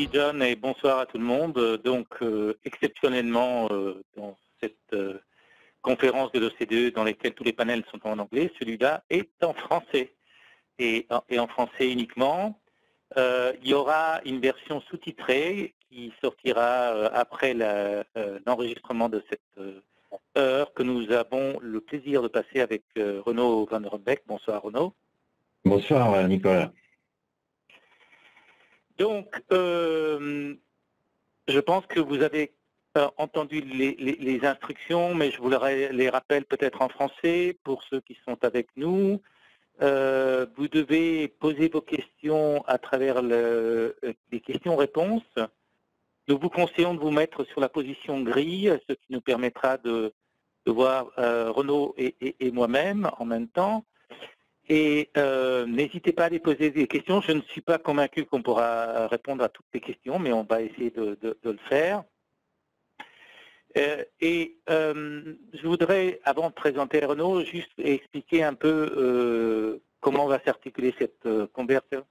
Merci John et bonsoir à tout le monde. Donc exceptionnellement dans cette conférence de l'OCDE dans laquelle tous les panels sont en anglais, celui-là est en français et, en français uniquement. il y aura une version sous-titrée qui sortira après l'enregistrement de cette heure que nous avons le plaisir de passer avec Renaud Van Rombeck. Bonsoir Renaud. Bonsoir Nicolas. Donc, je pense que vous avez entendu les, instructions, mais je vous les rappelle peut-être en français pour ceux qui sont avec nous. vous devez poser vos questions à travers les questions-réponses. Nous vous conseillons de vous mettre sur la position grille, ce qui nous permettra de, voir Renaud et moi-même en même temps. Et euh, n'hésitez pas à les poser des questions. Je ne suis pas convaincu qu'on pourra répondre à toutes les questions, mais on va essayer de, le faire. Euh, et euh, je voudrais, avant de présenter Renaud, juste expliquer un peu comment va s'articuler cette conversion.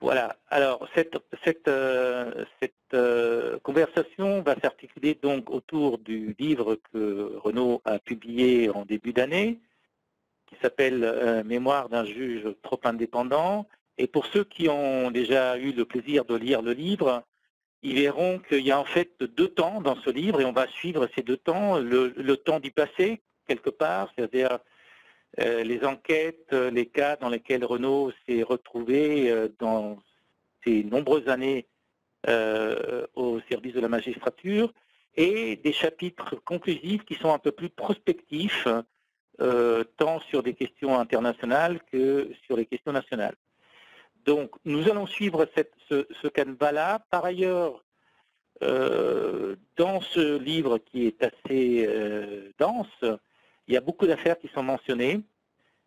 Voilà. Alors, cette, cette, euh, euh, conversation va s'articuler donc autour du livre que Renaud a publié en début d'année, qui s'appelle euh, Mémoire d'un juge trop indépendant. Et pour ceux qui ont déjà eu le plaisir de lire le livre, ils verront qu'il y a en fait deux temps dans ce livre et on va suivre ces deux temps. Le, le temps du passé, quelque part, c'est-à-dire euh, les enquêtes, euh, les cas dans lesquels Renault s'est retrouvé euh, dans ces nombreuses années au service de la magistrature, et des chapitres conclusifs qui sont un peu plus prospectifs, tant sur des questions internationales que sur les questions nationales. Donc, nous allons suivre ce, ce canevas-là. Par ailleurs, dans ce livre qui est assez dense, il y a beaucoup d'affaires qui sont mentionnées.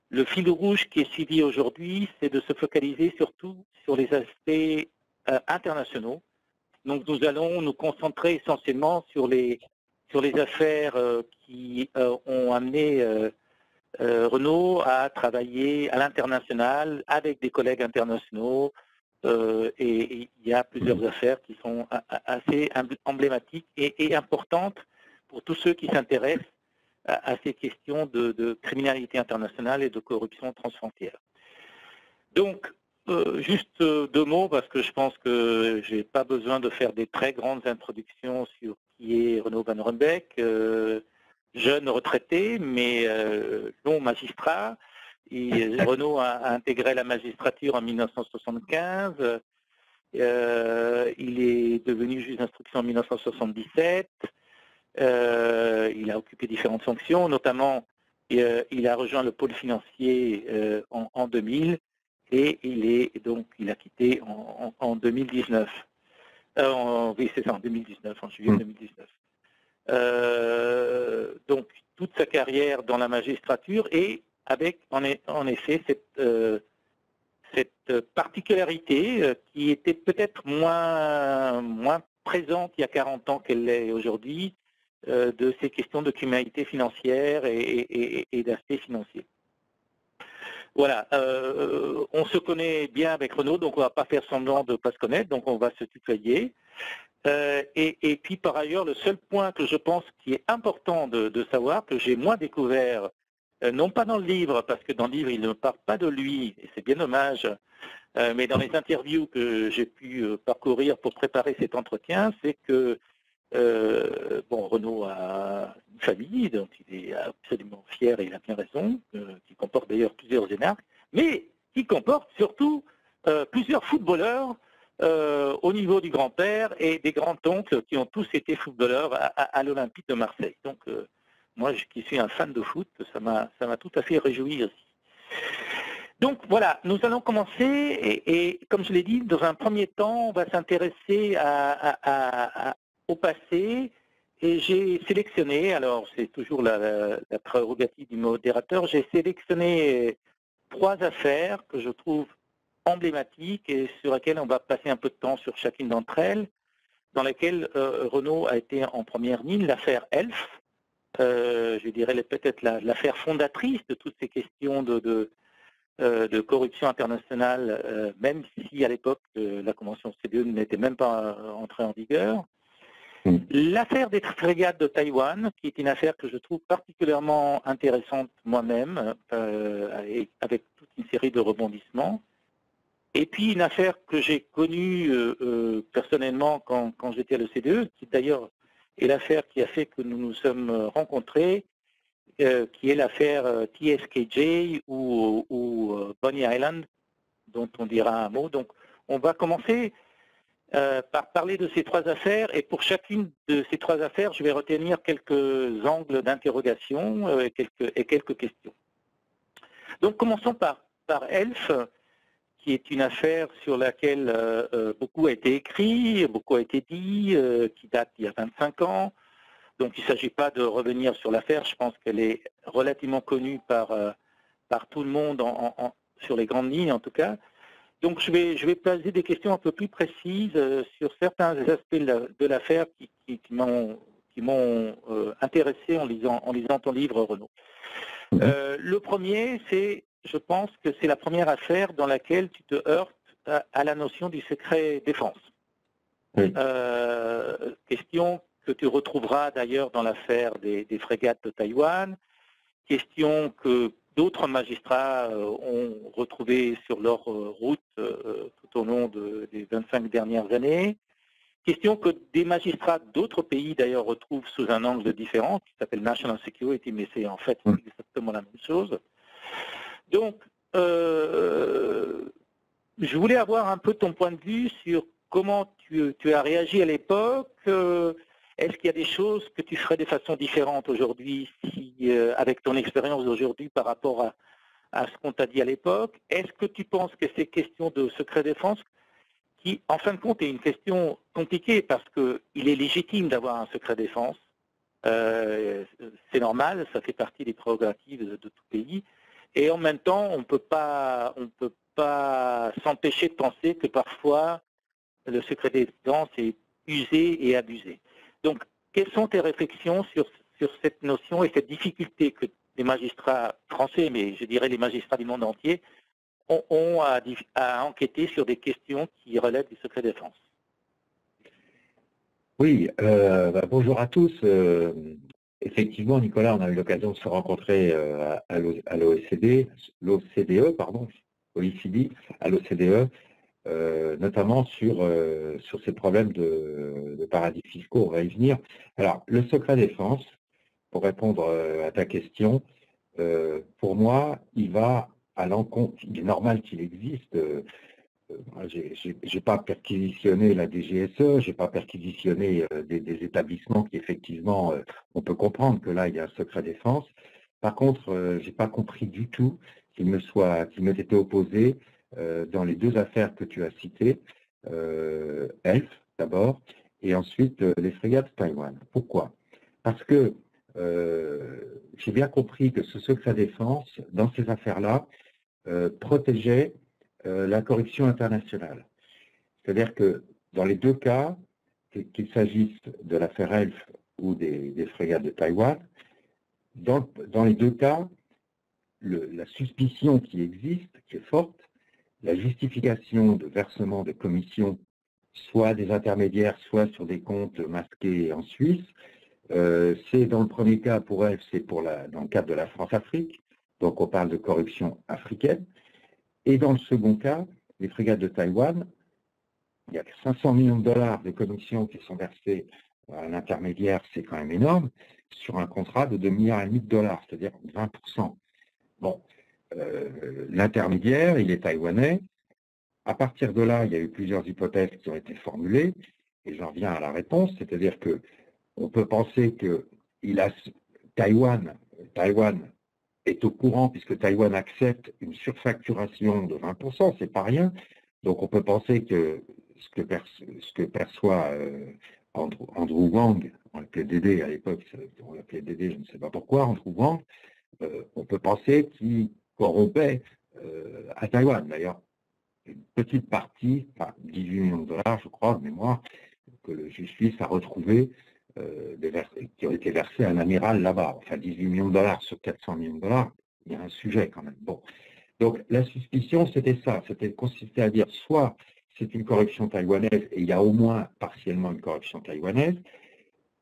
Le fil rouge qui est suivi aujourd'hui, c'est de se focaliser surtout sur les aspects euh, internationaux. Donc nous allons nous concentrer essentiellement sur les, sur les affaires euh, qui euh, ont amené Renault à travailler à l'international avec des collègues internationaux. et il y a plusieurs affaires qui sont assez emblématiques et importantes pour tous ceux qui s'intéressent à, ces questions de, criminalité internationale et de corruption transfrontière. Donc, euh, juste deux mots, parce que je pense que je n'ai pas besoin de faire des très grandes introductions sur qui est Renaud Van Rumbeck, euh, jeune retraité, mais euh, long magistrat. Renaud a, intégré la magistrature en 1975. il est devenu juge d'instruction en 1977. Euh, il a occupé différentes fonctions, notamment euh, il a rejoint le pôle financier euh, en, 2000 et il est donc il a quitté en, 2019. oui, c'est ça, en 2019, en juillet 2019. Hmm. donc toute sa carrière dans la magistrature et avec en, en effet cette, cette particularité qui était peut-être moins, moins présente il y a 40 ans qu'elle l'est aujourd'hui, de ces questions de criminalité financière et, d'aspect financier. Voilà, euh, on se connaît bien avec Renaud, donc on ne va pas faire semblant de ne pas se connaître, donc on va se tutoyer. Euh, et, puis par ailleurs, le seul point que je pense qui est important de, savoir, que j'ai moins découvert, non pas dans le livre, parce que dans le livre il ne parle pas de lui, et c'est bien dommage, mais dans les interviews que j'ai pu parcourir pour préparer cet entretien, c'est que euh, bon, Renaud a une famille dont il est absolument fier et il a bien raison, euh, qui comporte d'ailleurs plusieurs énarques, mais qui comporte surtout euh, plusieurs footballeurs au niveau du grand-père et des grands-oncles qui ont tous été footballeurs à, l'Olympique de Marseille. Donc, moi, qui suis un fan de foot, ça m'a tout à fait réjoui aussi. Donc voilà, nous allons commencer et, comme je l'ai dit, dans un premier temps, on va s'intéresser à, au passé et j'ai sélectionné, alors c'est toujours la, prérogative du modérateur, j'ai sélectionné trois affaires que je trouve emblématiques et sur lesquelles on va passer un peu de temps sur chacune d'entre elles, dans lesquelles euh, Renault a été en première ligne, l'affaire Elf, euh, je dirais peut-être l'affaire fondatrice de toutes ces questions de, de corruption internationale, même si à l'époque la convention CDE n'était même pas entrée en vigueur. Mm. L'affaire des frégates de Taïwan, qui est une affaire que je trouve particulièrement intéressante moi-même, avec toute une série de rebondissements. Et puis une affaire que j'ai connue personnellement quand, j'étais à l'OCDE, qui d'ailleurs est l'affaire qui a fait que nous nous sommes rencontrés, euh, qui est l'affaire euh, TSKJ ou, euh, Bonnie Island, dont on dira un mot. Donc, on va commencer par parler de ces trois affaires et pour chacune de ces trois affaires, je vais retenir quelques angles d'interrogation et quelques, et quelques questions. Donc, commençons par, ELF, qui est une affaire sur laquelle beaucoup a été écrit, beaucoup a été dit, qui date d'il y a 25 ans, donc il ne s'agit pas de revenir sur l'affaire, je pense qu'elle est relativement connue euh, par tout le monde, sur les grandes lignes en tout cas. Donc je vais, je vais poser des questions un peu plus précises euh, sur certains aspects de l'affaire qui, qui, qui m'ont euh, intéressé en lisant, en lisant ton livre, Renaud. Mhm. le premier, c'est, je pense que c'est la première affaire dans laquelle tu te heurtes à, la notion du secret défense. question que tu retrouveras d'ailleurs dans l'affaire des, frégates de Taïwan, question que d'autres magistrats euh, ont retrouvée sur leur euh, route euh, tout au long des 25 dernières années, question que des magistrats d'autres pays d'ailleurs retrouvent sous un angle différent, qui s'appelle National Security, mais c'est en fait exactement la même chose. Donc, je voulais avoir un peu ton point de vue sur comment tu, tu as réagi à l'époque, est-ce qu'il y a des choses que tu ferais de façon différente aujourd'hui, euh, avec ton expérience d'aujourd'hui par rapport à, ce qu'on t'a dit à l'époque? Est-ce que tu penses que ces questions de secret défense, qui en fin de compte est une question compliquée parce qu'il est légitime d'avoir un secret défense, euh, c'est normal, ça fait partie des prérogatives de, tout pays, et en même temps, on ne peut pas s'empêcher de penser que parfois le secret défense est usé et abusé. Donc, quelles sont tes réflexions sur, sur cette notion et cette difficulté que les magistrats français, mais je dirais les magistrats du monde entier, ont, à, enquêter sur des questions qui relèvent du secret défense? Oui, euh, bah, bonjour à tous. Euh, effectivement, Nicolas, on a eu l'occasion de se rencontrer euh, à l'OCDE, l'OCDE, pardon, OECD, à l'OCDE, euh, notamment sur, euh, sur ces problèmes de, paradis fiscaux. On va y venir. Alors, le secret défense, pour répondre euh, à ta question, pour moi, il va à l'encontre, il est normal qu'il existe. je n'ai pas perquisitionné la DGSE, je n'ai pas perquisitionné des, établissements qui, effectivement, on peut comprendre que là, il y a un secret défense. Par contre, je n'ai pas compris du tout qu'il me soit, qu'il m'ait été opposé dans les deux affaires que tu as citées, euh, ELF d'abord, et ensuite euh, les frégates Taïwan. Pourquoi? Parce que j'ai bien compris que ce secret défense, dans ces affaires-là, protégeait la corruption internationale. C'est-à-dire que dans les deux cas, qu'il s'agisse de l'affaire ELF ou des, frégates de Taïwan, dans les deux cas, la suspicion qui existe, qui est forte, la justification de versement de commissions, soit des intermédiaires, soit sur des comptes masqués en Suisse. Euh, c'est dans le premier cas, pour elle, c'est pour dans le cadre de la France-Afrique, donc on parle de corruption africaine. Et dans le second cas, les frégates de Taïwan, il y a 500 millions de dollars de commissions qui sont versées à l'intermédiaire, c'est quand même énorme, sur un contrat de 2 milliards de dollars, c'est-à-dire 20%. Bon, euh, l'intermédiaire, il est taïwanais. À partir de là, il y a eu plusieurs hypothèses qui ont été formulées, et j'en viens à la réponse, c'est-à-dire que on peut penser que il a, Taïwan, Taïwan est au courant puisque Taïwan accepte une surfacturation de 20%, c'est pas rien. Donc on peut penser que ce que, perçoit euh, Andrew, Andrew, Wang, on l'appelait Dédé à l'époque, on l'appelait Dédé, je ne sais pas pourquoi, Andrew Wang, euh, on peut penser qu'il corrompait euh, à Taïwan. D'ailleurs, une petite partie, enfin 18 millions de dollars, je crois, de mémoire, que le juge a retrouvé, euh, qui ont été versés à un amiral là-bas. Enfin, 18 millions de dollars sur 400 millions de dollars, il y a un sujet quand même. Bon. Donc la suspicion, c'était ça, c'était consistait à dire soit c'est une corruption taïwanaise et il y a au moins partiellement une corruption taïwanaise.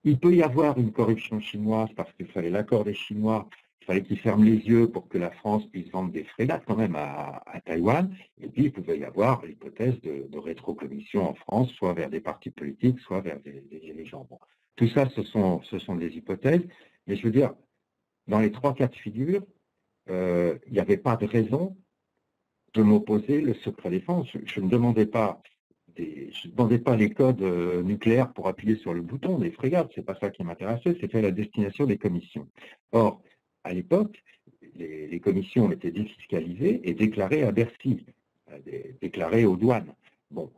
Il peut y avoir une corruption chinoise parce qu'il fallait l'accord des Chinois, fallait qu'ils ferment les yeux pour que la France puisse vendre des frégates quand même à, Taïwan. Et puis il pouvait y avoir l'hypothèse de, de rétrocommission en France, soit vers des partis politiques, soit vers des, dirigeants. Tout ça, ce sont, des hypothèses. Mais je veux dire, dans les trois cas de figure, euh, il n'y avait pas de raison de m'opposer le secret défense. Je, ne demandais pas je demandais pas les codes euh, nucléaires pour appuyer sur le bouton des frégates, c'est pas ça qui m'intéressait, c'était la destination des commissions. Or, à l'époque, les, commissions étaient défiscalisées et déclarées à Bercy, déclarées aux douanes. Bon.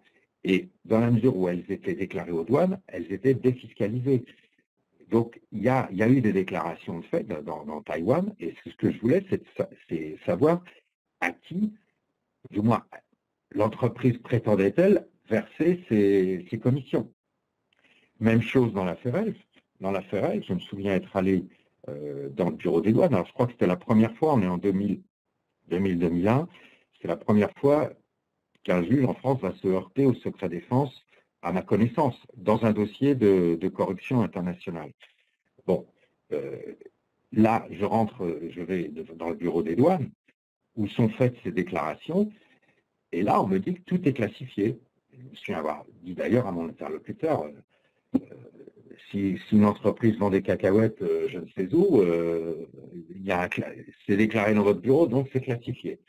Et dans la mesure où elles étaient déclarées aux douanes, elles étaient défiscalisées. Donc, il y a, eu des déclarations de fait dans, Taïwan, et ce que je voulais, c'est savoir à qui, du moins, l'entreprise prétendait-elle verser ses, commissions. Même chose dans l'affaire Elf. Dans l'affaire Elf, je me souviens être allé dans le bureau des douanes. Alors, je crois que c'était la première fois, on est en 2000, 2000-2001, c'est la première fois qu'un juge en France va se heurter au secret défense à ma connaissance, dans un dossier de, corruption internationale. Bon, euh, là, je rentre, je vais dans le bureau des douanes, où sont faites ces déclarations, et là, on me dit que tout est classifié. Je me souviens avoir dit d'ailleurs à mon interlocuteur, euh, euh, si, une entreprise vend des cacahuètes, je ne sais où, c'est déclaré dans votre bureau, donc c'est classifié.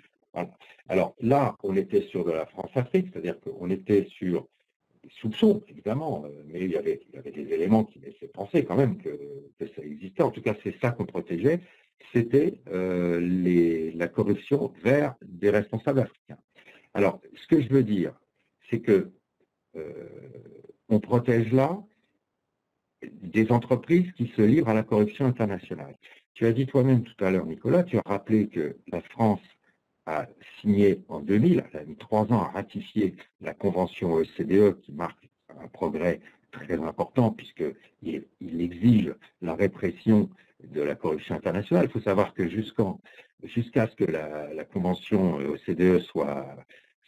Alors là, on était sur de la France-Afrique, c'est-à-dire qu'on était sur soupçons, évidemment, euh, mais il y, avait, des éléments qui laissaient penser quand même que, ça existait. En tout cas, c'est ça qu'on protégeait, c'était euh, la corruption vers des responsables africains. Alors, ce que je veux dire, c'est que euh, on protège là des entreprises qui se livrent à la corruption internationale. Tu as dit toi-même tout à l'heure, Nicolas, tu as rappelé que la France a signé en 2000, elle a mis trois ans à ratifier la convention OCDE e qui marque un progrès très important puisqu'il il exige la répression de la corruption internationale. Il faut savoir que jusqu'à ce que la, convention OCDE e soit,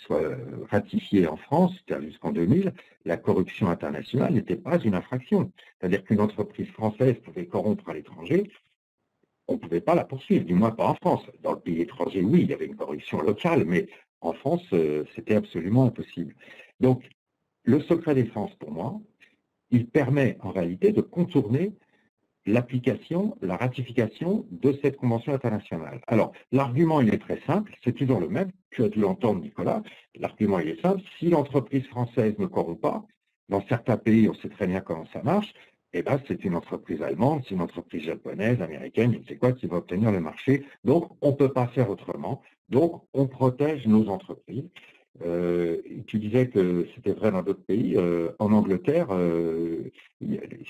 soit ratifiée en France, c'est-à-dire jusqu'en 2000, la corruption internationale n'était pas une infraction. C'est-à-dire qu'une entreprise française pouvait corrompre à l'étranger on ne pouvait pas la poursuivre, du moins pas en France. Dans le pays étranger, oui, il y avait une corruption locale, mais en France, euh, c'était absolument impossible. Donc, le secret défense, pour moi, il permet en réalité de contourner l'application, la ratification de cette convention internationale. Alors, l'argument, il est très simple, c'est toujours le même, tu as dû l'entendre, Nicolas, l'argument, il est simple, si l'entreprise française ne corrompt pas, dans certains pays, on sait très bien comment ça marche, eh ben, c'est une entreprise allemande, c'est une entreprise japonaise, américaine, je ne sais quoi, qui va obtenir le marché. Donc, on ne peut pas faire autrement. Donc, on protège nos entreprises. Euh, tu disais que c'était vrai dans d'autres pays. Euh, en Angleterre, euh,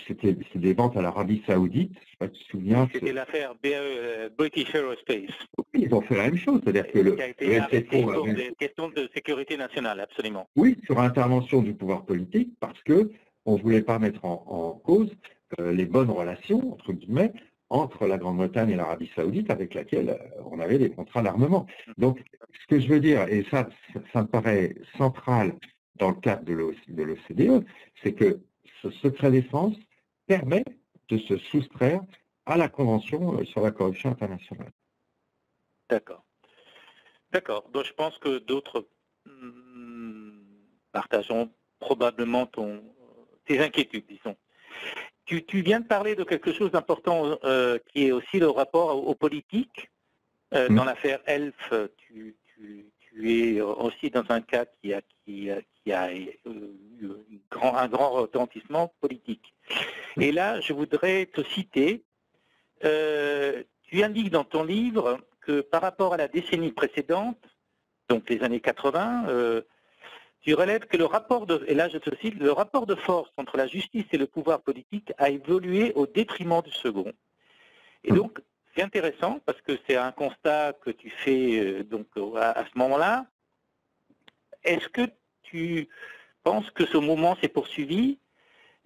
c'était des ventes à l'Arabie Saoudite. Je ne sais pas si tu te souviens. C'était l'affaire BAE, British Aerospace. ils ont fait la même chose, c'est-à-dire que le, pour des questions de sécurité nationale, absolument. Oui, sur intervention du pouvoir politique, parce que on ne voulait pas mettre en, cause les bonnes relations, entre guillemets, entre la Grande-Bretagne et l'Arabie saoudite avec laquelle euh, on avait des contrats d'armement. Donc, ce que je veux dire, et ça, ça me paraît central dans le cadre de l'OCDE, c'est que ce secret défense permet de se soustraire à la Convention euh, sur la corruption internationale. D'accord. D'accord. Donc je pense que d'autres hmm, partageons probablement ton, tes inquiétudes, disons. Tu, viens de parler de quelque chose d'important euh, qui est aussi le rapport aux, politiques. Euh, mm. Dans l'affaire Elf, tu, es aussi dans un cas qui a, qui, a eu un grand retentissement politique. Et là, je voudrais te citer, euh, tu indiques dans ton livre que par rapport à la décennie précédente, donc les années 80, tu relèves que le rapport de, et là je te cite, le rapport de force entre la justice et le pouvoir politique a évolué au détriment du second. Et hmm. donc, c'est intéressant parce que c'est un constat que tu fais euh, donc à, ce moment-là. Est-ce que tu penses que ce moment s'est poursuivi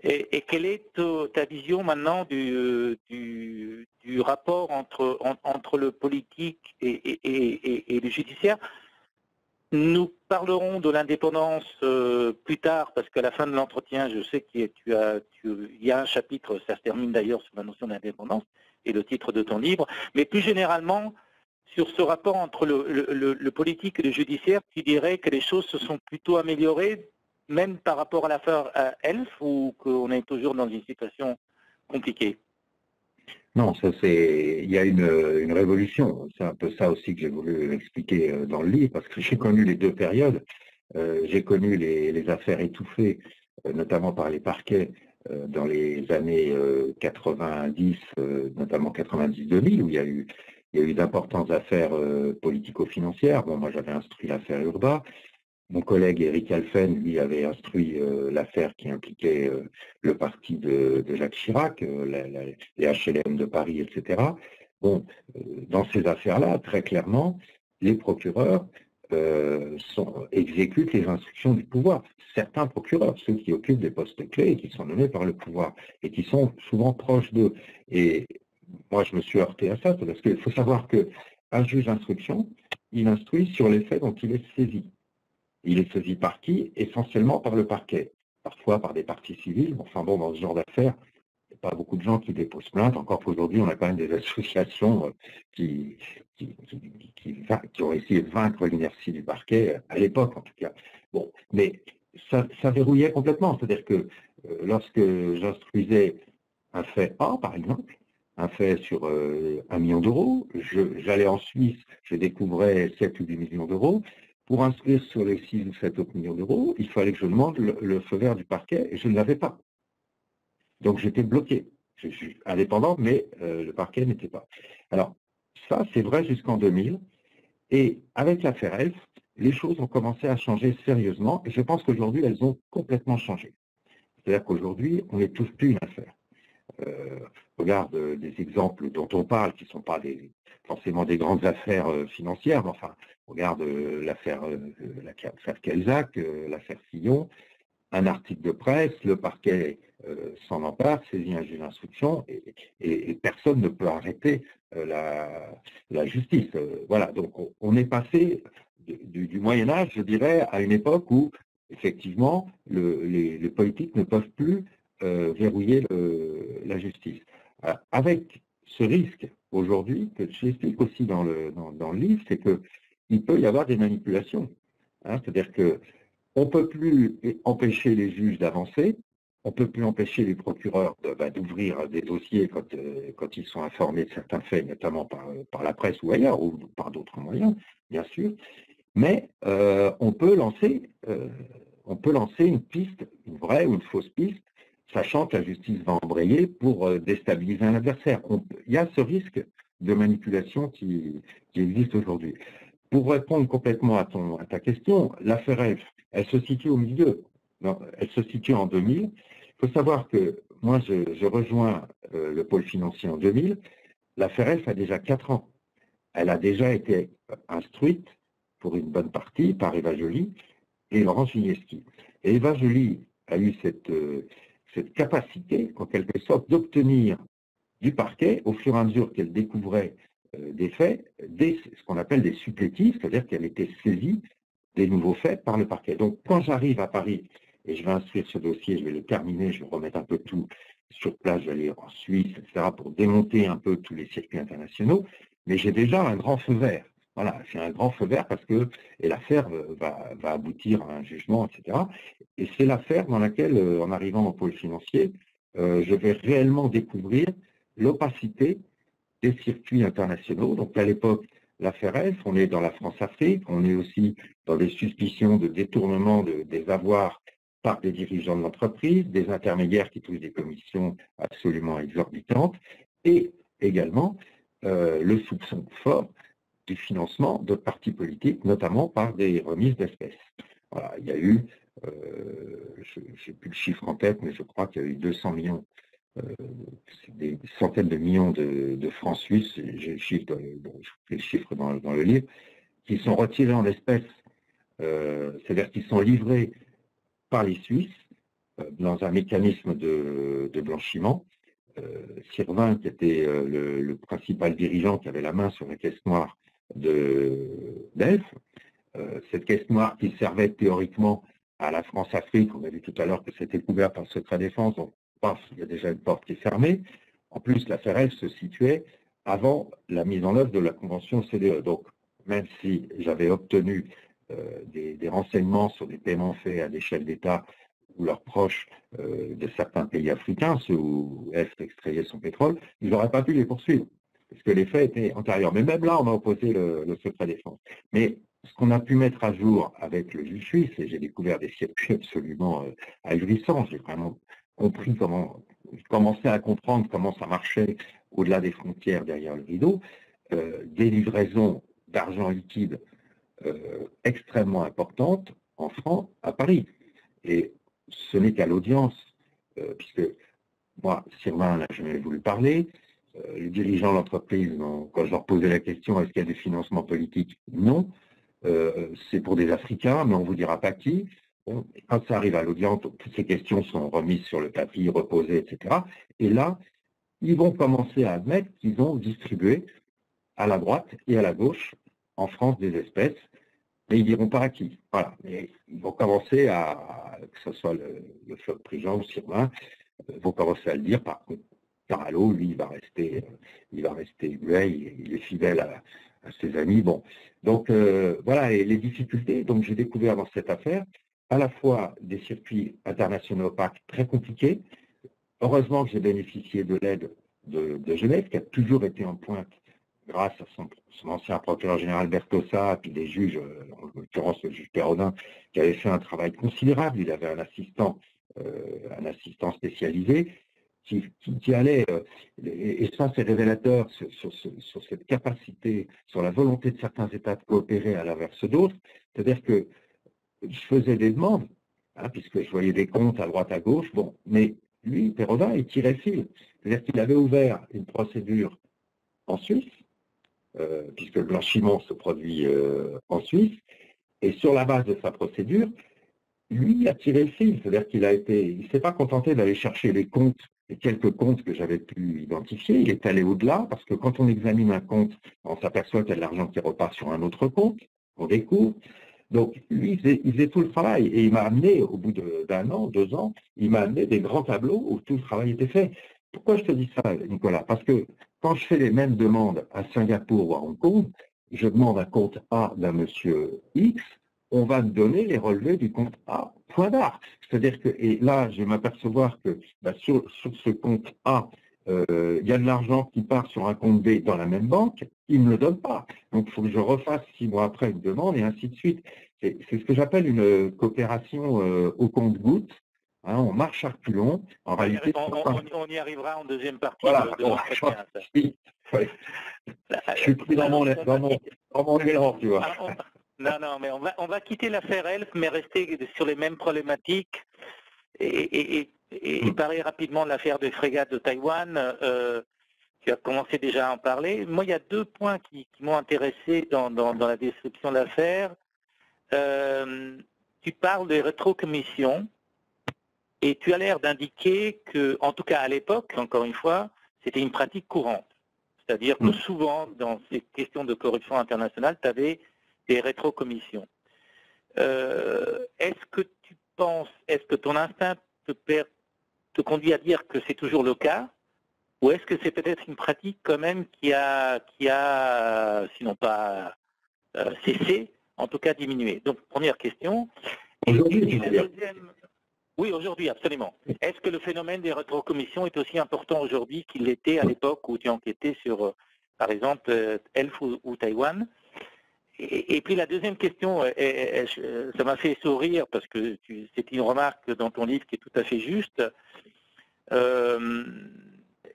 et, quelle est ta vision maintenant du, du, du rapport entre, entre le politique et, et, le judiciaire? Nous parlerons de l'indépendance euh, plus tard, parce qu'à la fin de l'entretien, je sais qu'il y a un chapitre, ça se termine d'ailleurs sur la notion d'indépendance et le titre de ton livre, mais plus généralement, sur ce rapport entre le, politique et le judiciaire, tu dirais que les choses se sont plutôt améliorées, même par rapport à l'affaire Elf, ou qu'on est toujours dans une situation compliquée? Non, ça c'est, il y a une, révolution. C'est un peu ça aussi que j'ai voulu expliquer euh, dans le livre, parce que j'ai connu les deux périodes. Euh, j'ai connu les, affaires étouffées, euh, notamment par les parquets, dans les années 90, notamment 90-2000, où il y a eu, d'importantes affaires politico-financières. Bon, moi j'avais instruit l'affaire Urba. Mon collègue Eric Alphen, lui, avait instruit euh, l'affaire qui impliquait euh, le parti de, Jacques Chirac, euh, les HLM de Paris, etc. Bon, dans ces affaires-là, très clairement, les procureurs exécutent les instructions du pouvoir. Certains procureurs, ceux qui occupent des postes clés et qui sont nommés par le pouvoir et qui sont souvent proches d'eux. Et moi, je me suis heurté à ça, parce qu'il faut savoir qu'un juge d'instruction, il instruit sur les faits dont il est saisi. Il est saisi par qui? Essentiellement par le parquet, parfois par des parties civiles. Enfin bon, dans ce genre d'affaires, il n'y a pas beaucoup de gens qui déposent plainte, encore qu'aujourd'hui, on a quand même des associations euh, qui, qui, ont essayé de vaincre l'inertie du parquet, euh, à l'époque en tout cas. Bon, mais ça, verrouillait complètement. C'est-à-dire que euh, lorsque j'instruisais un fait A, par exemple, un fait sur un million d'euros, j'allais en Suisse, je découvrais 7 ou 8 millions d'euros, pour inscrire sur les 6 ou 7 autres millions d'euros, il fallait que je demande le, feu vert du parquet et je ne l'avais pas. Donc j'étais bloqué. Je suis indépendant, mais euh, le parquet n'était pas. Alors, ça, c'est vrai jusqu'en 2000. Et avec l'affaire ELF, les choses ont commencé à changer sérieusement. Et je pense qu'aujourd'hui, elles ont complètement changé. C'est-à-dire qu'aujourd'hui, on n'est tous plus une affaire. Euh, regarde euh, des exemples dont on parle, qui ne sont pas forcément des grandes affaires euh, financières, mais enfin, regarde l'affaire l'affaire Kelzac, l'affaire Sillon, un article de presse, le parquet s'en empare, saisit un juge d'instruction et, personne ne peut arrêter la, justice. voilà, donc on, est passé du, Moyen Âge, je dirais, à une époque où effectivement les, politiques ne peuvent plus euh, verrouiller la justice. Euh, avec ce risque aujourd'hui, que j'explique aussi dans le, livre, c'est qu'il peut y avoir des manipulations. Hein. C'est-à-dire qu'on ne peut plus empêcher les juges d'avancer, on ne peut plus empêcher les procureurs bah, d'ouvrir des dossiers quand, euh, quand, ils sont informés de certains faits, notamment par, par la presse ou ailleurs, ou par d'autres moyens, bien sûr. Mais on, peut lancer, on peut lancer une piste, une vraie ou une fausse piste, sachant que la justice va embrayer pour euh, déstabiliser un adversaire. il y a ce risque de manipulation qui, existe aujourd'hui. Pour répondre complètement à, ta question, l'affaire Elf, elle se situe au milieu. elle se situe en 2000. Il faut savoir que moi, je, rejoins euh, le pôle financier en 2000. L'affaire Elf a déjà 4 ans. Elle a déjà été instruite pour une bonne partie par Eva Joly et Laurent Junieski. Et Eva Joly a eu cette, euh, cette capacité, en quelque sorte, d'obtenir du parquet, au fur et à mesure qu'elle découvrait des faits, des, ce qu'on appelle des supplétifs, c'est-à-dire qu'elle était saisie des nouveaux faits par le parquet. Donc, quand j'arrive à Paris et je vais instruire ce dossier, je vais le terminer, je vais remettre un peu tout sur place, je vais aller en Suisse, etc., pour démonter un peu tous les circuits internationaux, mais j'ai déjà un grand feu vert. Voilà, c'est un grand feu vert parce que l'affaire euh, va, aboutir à un jugement, etc. Et c'est l'affaire dans laquelle, euh, en arrivant au pôle financier, euh, je vais réellement découvrir l'opacité des circuits internationaux. Donc à l'époque, l'affaire F, on est dans la France-Afrique, on est aussi dans des suspicions de détournement des avoirs par des dirigeants de l'entreprise, des intermédiaires qui touchent des commissions absolument exorbitantes, et également le soupçon fort du financement de partis politiques, notamment par des remises d'espèces. Voilà, il y a eu, euh, je n'ai plus le chiffre en tête, mais je crois qu'il y a eu 200 millions, euh, des centaines de millions de, francs suisses, j'ai le chiffre, le chiffre dans, le livre, qui sont retirés en espèces, euh, c'est-à-dire qui sont livrés par les Suisses dans un mécanisme de, blanchiment Sirvin, qui était le, principal dirigeant qui avait la main sur la caisse noire de d'Elf. cette caisse noire qui servait théoriquement à la France-Afrique, on a vu tout à l'heure que c'était couvert par le secret défense, paf, il y a déjà une porte qui est fermée. En plus, la FRL se situait avant la mise en œuvre de la convention CDE. Donc, même si j'avais obtenu euh, des, renseignements sur des paiements faits à l'échelle d'État ou leurs proches euh, de certains pays africains, ceux où Est extrayait son pétrole, ils n'auraient pas pu les poursuivre, parce que les faits étaient antérieurs. Mais même là, on a opposé le, le secret défense. Mais ce qu'on a pu mettre à jour avec le juge suisse, et j'ai découvert des circuits absolument euh, ahurissants, j'ai vraiment compris comment, commencé à comprendre comment ça marchait au-delà des frontières derrière le rideau, euh, des livraisons d'argent liquide euh, extrêmement importantes en francs à Paris. Et ce n'est qu'à l'audience, puisque moi, Sylvain n'a jamais voulu parler, les dirigeants de l'entreprise, quand je leur posais la question est-ce qu'il y a des financements politiques? Non. Euh, c'est pour des Africains, mais on ne vous dira pas qui. Quand ça arrive à l'audience, toutes ces questions sont remises sur le tapis, reposées, etc. Et là, ils vont commencer à admettre qu'ils ont distribué à la droite et à la gauche en France des espèces, mais ils diront pas à qui. Voilà. Ils vont commencer à, que ce soit le, le flot Prigent ou Sirvin, euh, vont commencer à le dire. Par contre, Caralo, lui, il va rester, euh, il va rester il est fidèle à, à ses amis. Bon, donc euh, voilà les difficultés. Donc j'ai découvert dans cette affaire à la fois des circuits internationaux opaques très compliqués. Heureusement que j'ai bénéficié de l'aide de, Genève, qui a toujours été en pointe grâce à son, ancien procureur général Bertossa, puis des juges, euh, en l'occurrence le juge Perrodin, qui avait fait un travail considérable. Il avait un assistant, euh, un assistant spécialisé qui, allait, euh, et, ça c'est révélateur sur, cette capacité, sur la volonté de certains États de coopérer à l'inverse d'autres, c'est-à-dire que je faisais des demandes, hein, puisque je voyais des comptes à droite à gauche, bon, mais lui, Perrodin, il tirait fil, c'est-à-dire qu'il avait ouvert une procédure en Suisse, euh, puisque le blanchiment se produit euh, en Suisse, et sur la base de sa procédure, lui a tiré le fil, c'est-à-dire qu'il a été, il s'est pas contenté d'aller chercher les comptes et quelques comptes que j'avais pu identifier. Il est allé au-delà parce que quand on examine un compte, on s'aperçoit qu'il y a de l'argent qui repart sur un autre compte, on découvre. Donc, lui, il faisait, tout le travail et il m'a amené, au bout d'un an, deux ans, il m'a amené des grands tableaux où tout le travail était fait. Pourquoi je te dis ça, Nicolas? Parce que quand je fais les mêmes demandes à Singapour ou à Hong Kong, je demande un compte A d'un monsieur X, on va me donner les relevés du compte A, point barre. C'est-à-dire que, et là, je vais m'apercevoir que bah, sur, ce compte A, euh, il y a de l'argent qui part sur un compte B dans la même banque, il ne me le donne pas. Donc, il faut que je refasse six mois après une demande et ainsi de suite. C'est ce que j'appelle une coopération euh, au compte-goutte. Hein, on marche à reculons. En on, réalité, on, y arrivera en deuxième partie de, je, suis pris dans mon, dans mon, dans mon élan, tu vois. Non, non, mais on va, on va quitter l'affaire Elf, mais rester sur les mêmes problématiques et, et, parler rapidement de l'affaire des frégates de Taïwan. Euh, tu as commencé déjà à en parler. Moi, il y a deux points qui, m'ont intéressé dans, la description de l'affaire. Euh, tu parles des rétrocommissions et tu as l'air d'indiquer que, en tout cas à l'époque, encore une fois, c'était une pratique courante. C'est-à-dire que mm. souvent, dans ces questions de corruption internationale, tu avais des rétrocommissions. Euh, est-ce que tu penses, est-ce que ton instinct te, te conduit à dire que c'est toujours le cas ou est-ce que c'est peut-être une pratique quand même qui a, qui a sinon pas euh, cessé, en tout cas diminué? Donc, première question. Aujourd'hui, oui, aujourd'hui, absolument. Est-ce que le phénomène des rétrocommissions est aussi important aujourd'hui qu'il l'était à l'époque où tu enquêtais sur, euh, par exemple, Elf ou Taïwan? Et, puis la deuxième question, ça m'a fait sourire parce que c'est une remarque dans ton livre qui est tout à fait juste. Euh,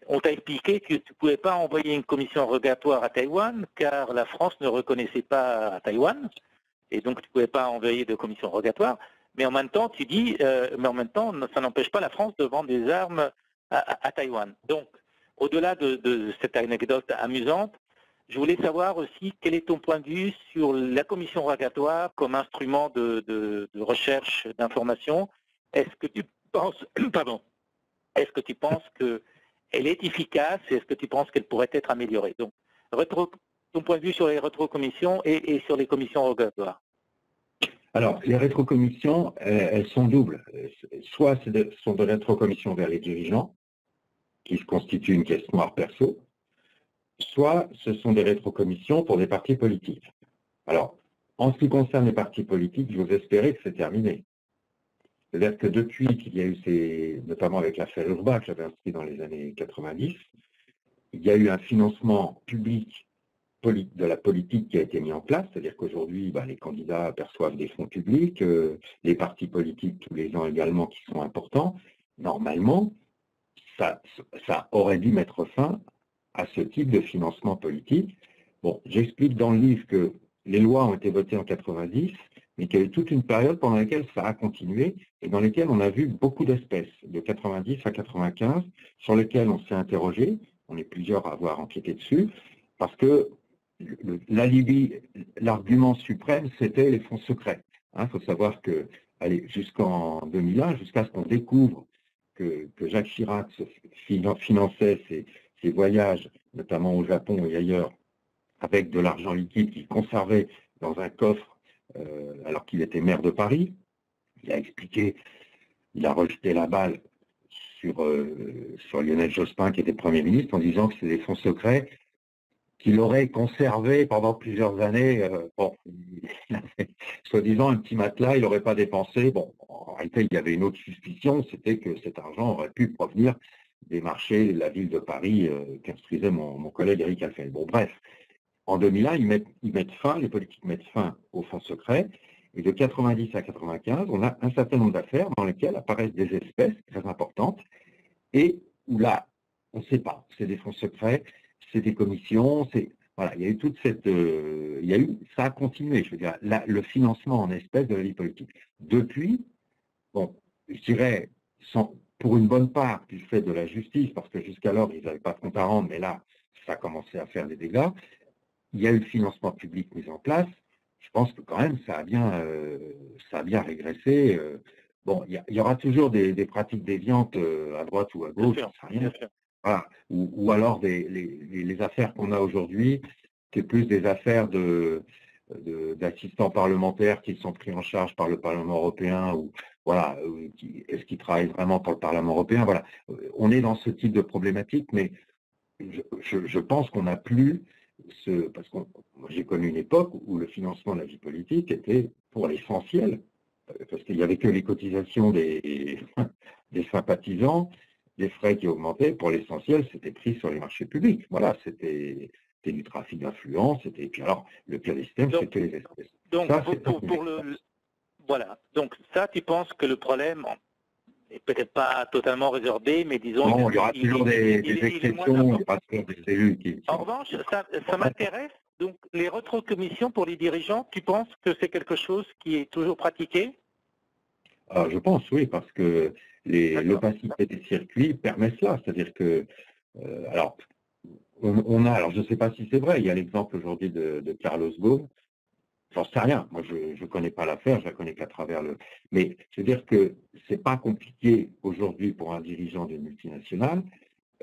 on t'a expliqué que tu ne pouvais pas envoyer une commission rogatoire à Taïwan car la France ne reconnaissait pas Taïwan et donc tu ne pouvais pas envoyer de commission rogatoire. Mais en même temps, tu dis, euh, mais en même temps, ça n'empêche pas la France de vendre des armes à, Taïwan. Donc, au-delà de, cette anecdote amusante, je voulais savoir aussi quel est ton point de vue sur la commission rogatoire comme instrument de, recherche d'information. Est-ce que tu penses, pardon, est-ce que tu penses que elle est efficace et est-ce que tu penses qu'elle pourrait être améliorée? Donc, ton point de vue sur les rétrocommissions et, et sur les commissions rogatoires. Alors, les rétrocommissions, elles sont doubles. Soit ce sont des rétrocommissions vers les dirigeants, qui constituent une caisse noire perso, soit ce sont des rétrocommissions pour des partis politiques. Alors, en ce qui concerne les partis politiques, je vous espérer que c'est terminé. C'est-à-dire que depuis qu'il y a eu ces, notamment avec l'affaire Urba que j'avais inscrit dans les années 90, il y a eu un financement public de la politique qui a été mis en place, c'est-à-dire qu'aujourd'hui, bah, les candidats perçoivent des fonds publics, euh, les partis politiques tous les ans également qui sont importants. Normalement, ça, ça aurait dû mettre fin à ce type de financement politique. Bon, j'explique dans le livre que les lois ont été votées en 90, mais qu'il y a eu toute une période pendant laquelle ça a continué et dans laquelle on a vu beaucoup d'espèces, de 90 à 95, sur lesquelles on s'est interrogé, on est plusieurs à avoir enquêté dessus, parce que l'alibi, l'argument suprême, c'était les fonds secrets. Il hein, faut savoir que, jusqu'en 2001, jusqu'à ce qu'on découvre que, Jacques Chirac finançait ses, voyages, notamment au Japon et ailleurs, avec de l'argent liquide qu'il conservait dans un coffre alors qu'il était maire de Paris. Il a expliqué, il a rejeté la balle sur, euh, Lionel Jospin, qui était Premier ministre, en disant que c'est des fonds secrets qu'il aurait conservé pendant plusieurs années. Euh, soi-disant un petit matelas, il n'aurait pas dépensé. Bon, en réalité, il y avait une autre suspicion, c'était que cet argent aurait pu provenir des marchés de la ville de Paris euh, qu'instruisait mon, collègue Eric Alfel. Bon, bref, en 2001, ils mettent, fin, les politiques mettent fin aux fonds secrets. Et de 90 à 95, on a un certain nombre d'affaires dans lesquelles apparaissent des espèces très importantes et où là, on ne sait pas, c'est des fonds secrets, c'est des commissions, voilà, il y a eu toute cette, euh, il y a eu, ça a continué, je veux dire, le financement en espèces de la vie politique. Depuis, bon, je dirais, pour une bonne part du fait de la justice, parce que jusqu'alors ils n'avaient pas de compte à rendre, mais là, ça a commencé à faire des dégâts. Il y a eu le financement public mis en place. Je pense que quand même, ça a bien, euh, ça a bien régressé. Euh. bon, il y, aura toujours des, pratiques déviantes à droite ou à gauche, rien. Ou, alors les, affaires qu'on a aujourd'hui, c'est plus des affaires de, d'assistants parlementaires qui sont pris en charge par le Parlement européen ou voilà, est-ce qu'ils travaillent vraiment pour le Parlement européen? Voilà, on est dans ce type de problématique, mais je, pense qu'on n'a plus ce, parce que j'ai connu une époque où le financement de la vie politique était pour l'essentiel, euh, parce qu'il n'y avait que les cotisations des, des sympathisants des frais qui augmentaient, pour l'essentiel, c'était pris sur les marchés publics. Voilà, c'était du trafic d'influence, c'était. Puis alors, le pire des systèmes, c'était les espèces. Donc, pour, le, voilà. Donc, ça, tu penses que le problème peut-être pas totalement résorbé, mais disons. Non, il y aura toujours des, exceptions, aura toujours des élus qui. En revanche, ça, ça m'intéresse. Donc, les retrocommissions pour les dirigeants, tu penses que c'est quelque chose qui est toujours pratiqué? Ah, Je pense, oui, parce que l'opacité des circuits permet cela. C'est-à-dire que, euh, alors, on, a, alors je ne sais pas si c'est vrai, il y a l'exemple aujourd'hui de, Carlos Ghosn, j'en sais rien, moi je ne connais pas l'affaire, je la connais qu'à travers le... Mais je veux dire que ce n'est pas compliqué aujourd'hui pour un dirigeant d'une multinationale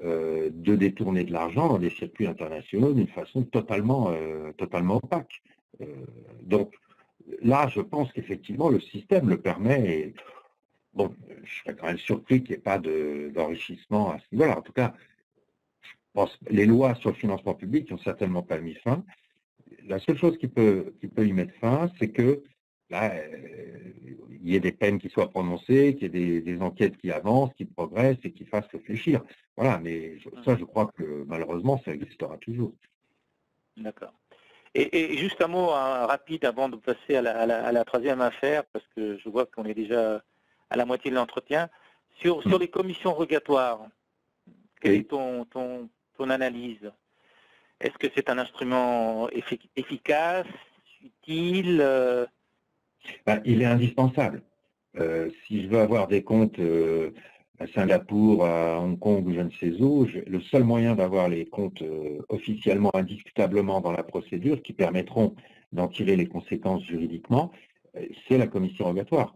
euh, de détourner de l'argent dans des circuits internationaux d'une façon totalement, euh, totalement opaque. donc là, je pense qu'effectivement, le système le permet. Bon, je serais quand même surpris qu'il n'y ait pas d'enrichissement à ce niveau-là. En tout cas, je pense les lois sur le financement public n'ont certainement pas mis fin. La seule chose qui peut, qui peut y mettre fin, c'est que là, euh, il y ait des peines qui soient prononcées, qu'il y ait des, enquêtes qui avancent, qui progressent et qui fassent réfléchir. Voilà, mais ça, je crois que malheureusement, ça existera toujours. D'accord. Et, juste un mot hein, rapide avant de passer à la, troisième affaire, parce que je vois qu'on est déjà à la moitié de l'entretien. Sur, sur les commissions rogatoires, quelle est ton, ton, ton analyse? Est-ce que c'est un instrument efficace, utile euh? ben, Il est indispensable. Euh, si je veux avoir des comptes euh, à Singapour, à Hong Kong ou je ne sais où, le seul moyen d'avoir les comptes officiellement, indiscutablement dans la procédure, qui permettront d'en tirer les conséquences juridiquement, c'est la commission rogatoire.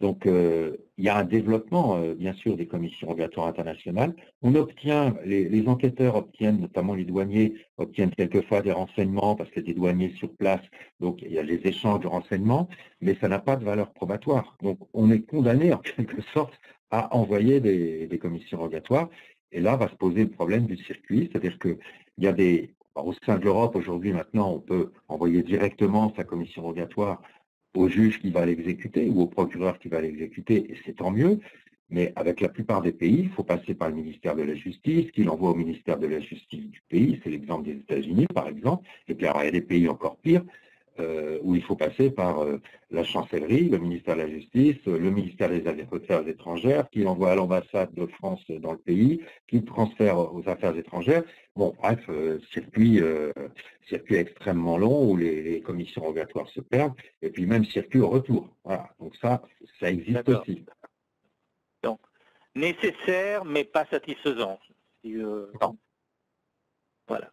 Donc, euh, il y a un développement, euh, bien sûr, des commissions rogatoires internationales. On obtient, les, enquêteurs obtiennent, notamment les douaniers, obtiennent quelquefois des renseignements parce que des douaniers sur place, donc il y a les échanges de renseignements, mais ça n'a pas de valeur probatoire. Donc, on est condamné, en quelque sorte, à envoyer des, des commissions rogatoires. Et là, va se poser le problème du circuit, c'est-à-dire qu'il y a des, au sein de l'Europe, aujourd'hui, maintenant, on peut envoyer directement sa commission rogatoire au juge qui va l'exécuter ou au procureur qui va l'exécuter, et c'est tant mieux. Mais avec la plupart des pays, il faut passer par le ministère de la Justice, qui l'envoie au ministère de la Justice du pays. C'est l'exemple des États-Unis, par exemple. Et puis, alors, il y a des pays encore pires, euh, où il faut passer par euh, la chancellerie, le ministère de la Justice, le ministère des Affaires étrangères, qui envoie à l'ambassade de France dans le pays, qui transfère aux Affaires étrangères. Bon, bref, euh, circuit, circuit extrêmement long où les, commissions rogatoires se perdent, et puis même circuit au retour. Voilà, donc ça, ça existe aussi. Donc, nécessaire, mais pas satisfaisant. Voilà,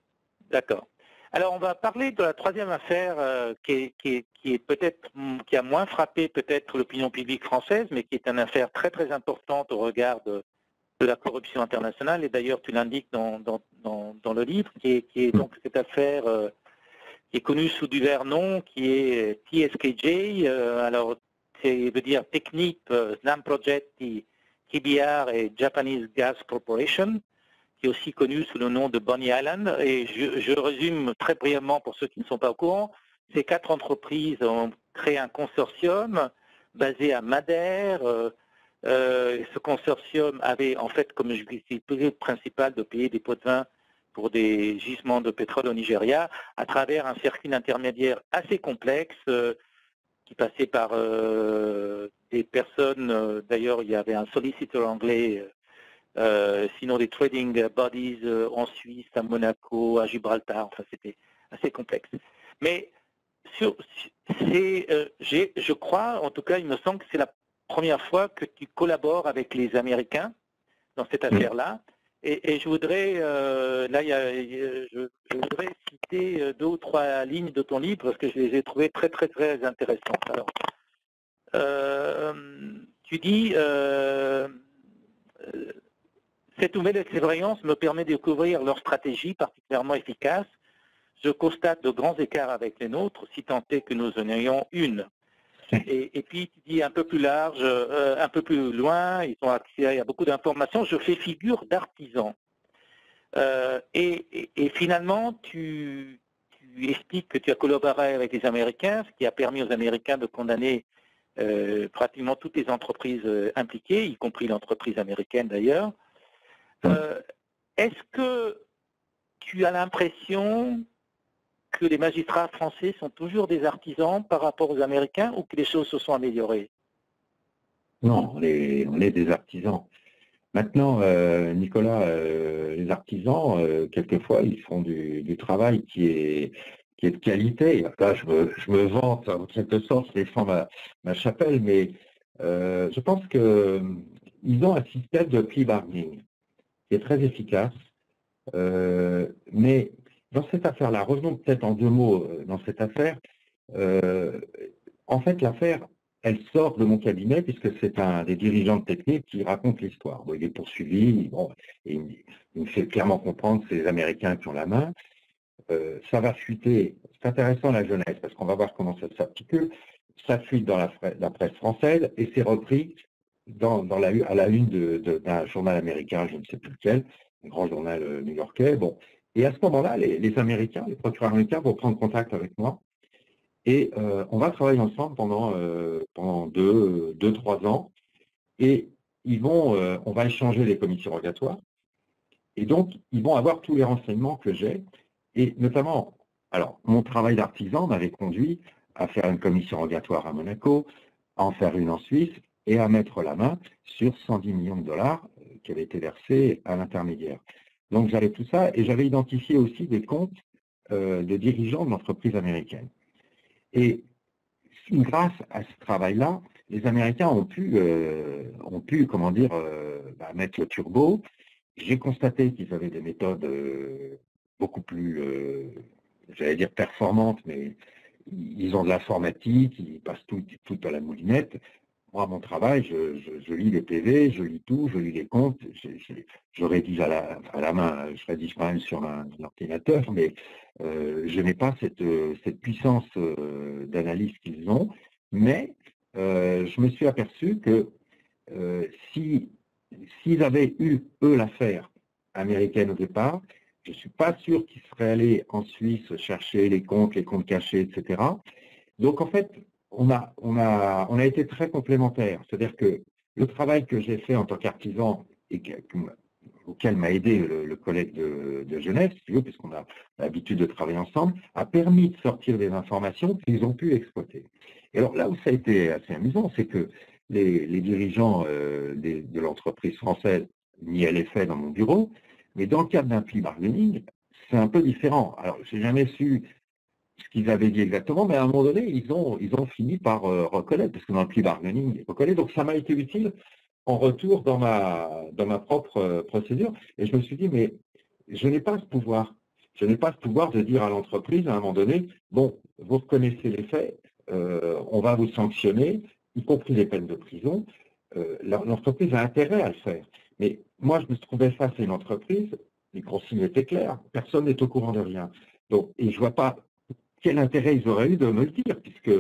d'accord. Alors, on va parler de la troisième affaire euh, qui est, peut-être qui a moins frappé peut-être l'opinion publique française, mais qui est une affaire très très importante au regard de, la corruption internationale. Et d'ailleurs, tu l'indiques dans, le livre, qui est, donc cette affaire euh, qui est connue sous divers noms, qui est TSKJ. Euh, alors, c'est veut dire Technip, Snam Project, KBR et Japanese Gas Corporation qui est aussi connu sous le nom de Bonnie Island. Et je, résume très brièvement pour ceux qui ne sont pas au courant. Ces quatre entreprises ont créé un consortium basé à Madère. Euh, euh, ce consortium avait en fait comme objectif principal de payer des pots de vin pour des gisements de pétrole au Nigeria à travers un circuit intermédiaire assez complexe euh, qui passait par des personnes, d'ailleurs il y avait un solliciteur anglais euh, sinon des trading bodies euh, en Suisse, à Monaco, à Gibraltar, enfin c'était assez complexe. Mais sur, euh, je crois, en tout cas il me semble que c'est la première fois que tu collabores avec les Américains dans cette affaire-là. Et, je voudrais, là, je, voudrais citer deux ou trois lignes de ton livre parce que je les ai trouvées très, très, très intéressantes. Alors, tu dis, cette nouvelle expérience me permet de découvrir leur stratégie particulièrement efficace. Je constate de grands écarts avec les nôtres, si tant est que nous en ayons une. Et, puis, tu dis un peu plus large, euh, un peu plus loin, ils ont accès à beaucoup d'informations, je fais figure d'artisan. Euh, et, finalement, tu, expliques que tu as collaboré avec les Américains, ce qui a permis aux Américains de condamner euh, pratiquement toutes les entreprises impliquées, y compris l'entreprise américaine d'ailleurs. Euh, est-ce que tu as l'impression que les magistrats français sont toujours des artisans par rapport aux Américains ou que les choses se sont améliorées? Non, on est, des artisans. Maintenant, euh, Nicolas, euh, les artisans, quelquefois, ils font du, travail qui est, qui est de qualité. Là, je me, vante en quelque sorte, je défends ma, ma chapelle, mais je pense qu'ils ont un système de prix bargaining est très efficace. Euh, mais dans cette affaire-là, revenons peut-être en deux mots euh, dans cette affaire. Euh, en fait, l'affaire, elle sort de mon cabinet puisque c'est un des dirigeants de technique qui raconte l'histoire. il est poursuivi, bon, et il, me fait clairement comprendre que c'est les Américains qui ont la main. ça va fuiter, c'est intéressant la jeunesse, parce qu'on va voir comment ça s'articule. Ça fuite dans la presse française et c'est repris dans, la, à la une d'un journal américain, je ne sais plus lequel, un grand journal euh, new-yorkais. Bon. Et à ce moment-là, les, Américains, les procureurs américains vont prendre contact avec moi et euh, on va travailler ensemble pendant, euh, pendant deux, deux, trois ans. Et ils vont, on va échanger les commissions rogatoires. Et donc, ils vont avoir tous les renseignements que j'ai. Et notamment, alors, mon travail d'artisan m'avait conduit à faire une commission rogatoire à Monaco, à en faire une en Suisse et à mettre la main sur 110 millions de dollars euh, qui avaient été versés à l'intermédiaire. Donc j'avais tout ça et j'avais identifié aussi des comptes euh, de dirigeants de l'entreprise américaine. Et grâce à ce travail-là, les Américains ont pu, euh, ont pu comment dire, bah, mettre le turbo. J'ai constaté qu'ils avaient des méthodes beaucoup plus, j'allais dire performantes, mais ils ont de l'informatique, ils passent tout, tout à la moulinette moi, mon travail, je, lis les PV, je lis tout, je lis les comptes, je, rédige à la, main, je rédige quand même sur un, ordinateur, mais euh, je n'ai pas cette, cette puissance euh, d'analyse qu'ils ont. Mais euh, je me suis aperçu que si s'ils avaient eu, eux, l'affaire américaine au départ, je ne suis pas sûr qu'ils seraient allés en Suisse chercher les comptes, les comptes cachés, etc. Donc, en fait, on a, on a, on a été très complémentaires. C'est-à-dire que le travail que j'ai fait en tant qu'artisan et auquel m'a aidé le, collègue de, Genève, si puisqu'on a l'habitude de travailler ensemble, a permis de sortir des informations qu'ils ont pu exploiter. Et alors là où ça a été assez amusant, c'est que les, dirigeants euh, de l'entreprise française n'y allaient fait dans mon bureau, mais dans le cadre d'un plea bargaining, c'est un peu différent. Alors, j'ai jamais su ce qu'ils avaient dit exactement, mais à un moment donné, ils ont, ils ont fini par euh, reconnaître, parce que dans le plea bargaining, ils reconnaissent. Donc, ça m'a été utile en retour dans ma, dans ma propre euh, procédure. Et je me suis dit, mais je n'ai pas ce pouvoir. Je n'ai pas ce pouvoir de dire à l'entreprise, à un moment donné, bon, vous reconnaissez les faits, euh, on va vous sanctionner, y compris les peines de prison. l'entreprise a intérêt à le faire. Mais moi, je me trouvais face à une entreprise, les consignes étaient claires, personne n'est au courant de rien. Donc, et je ne vois pas quel intérêt ils auraient eu de me le dire, puisque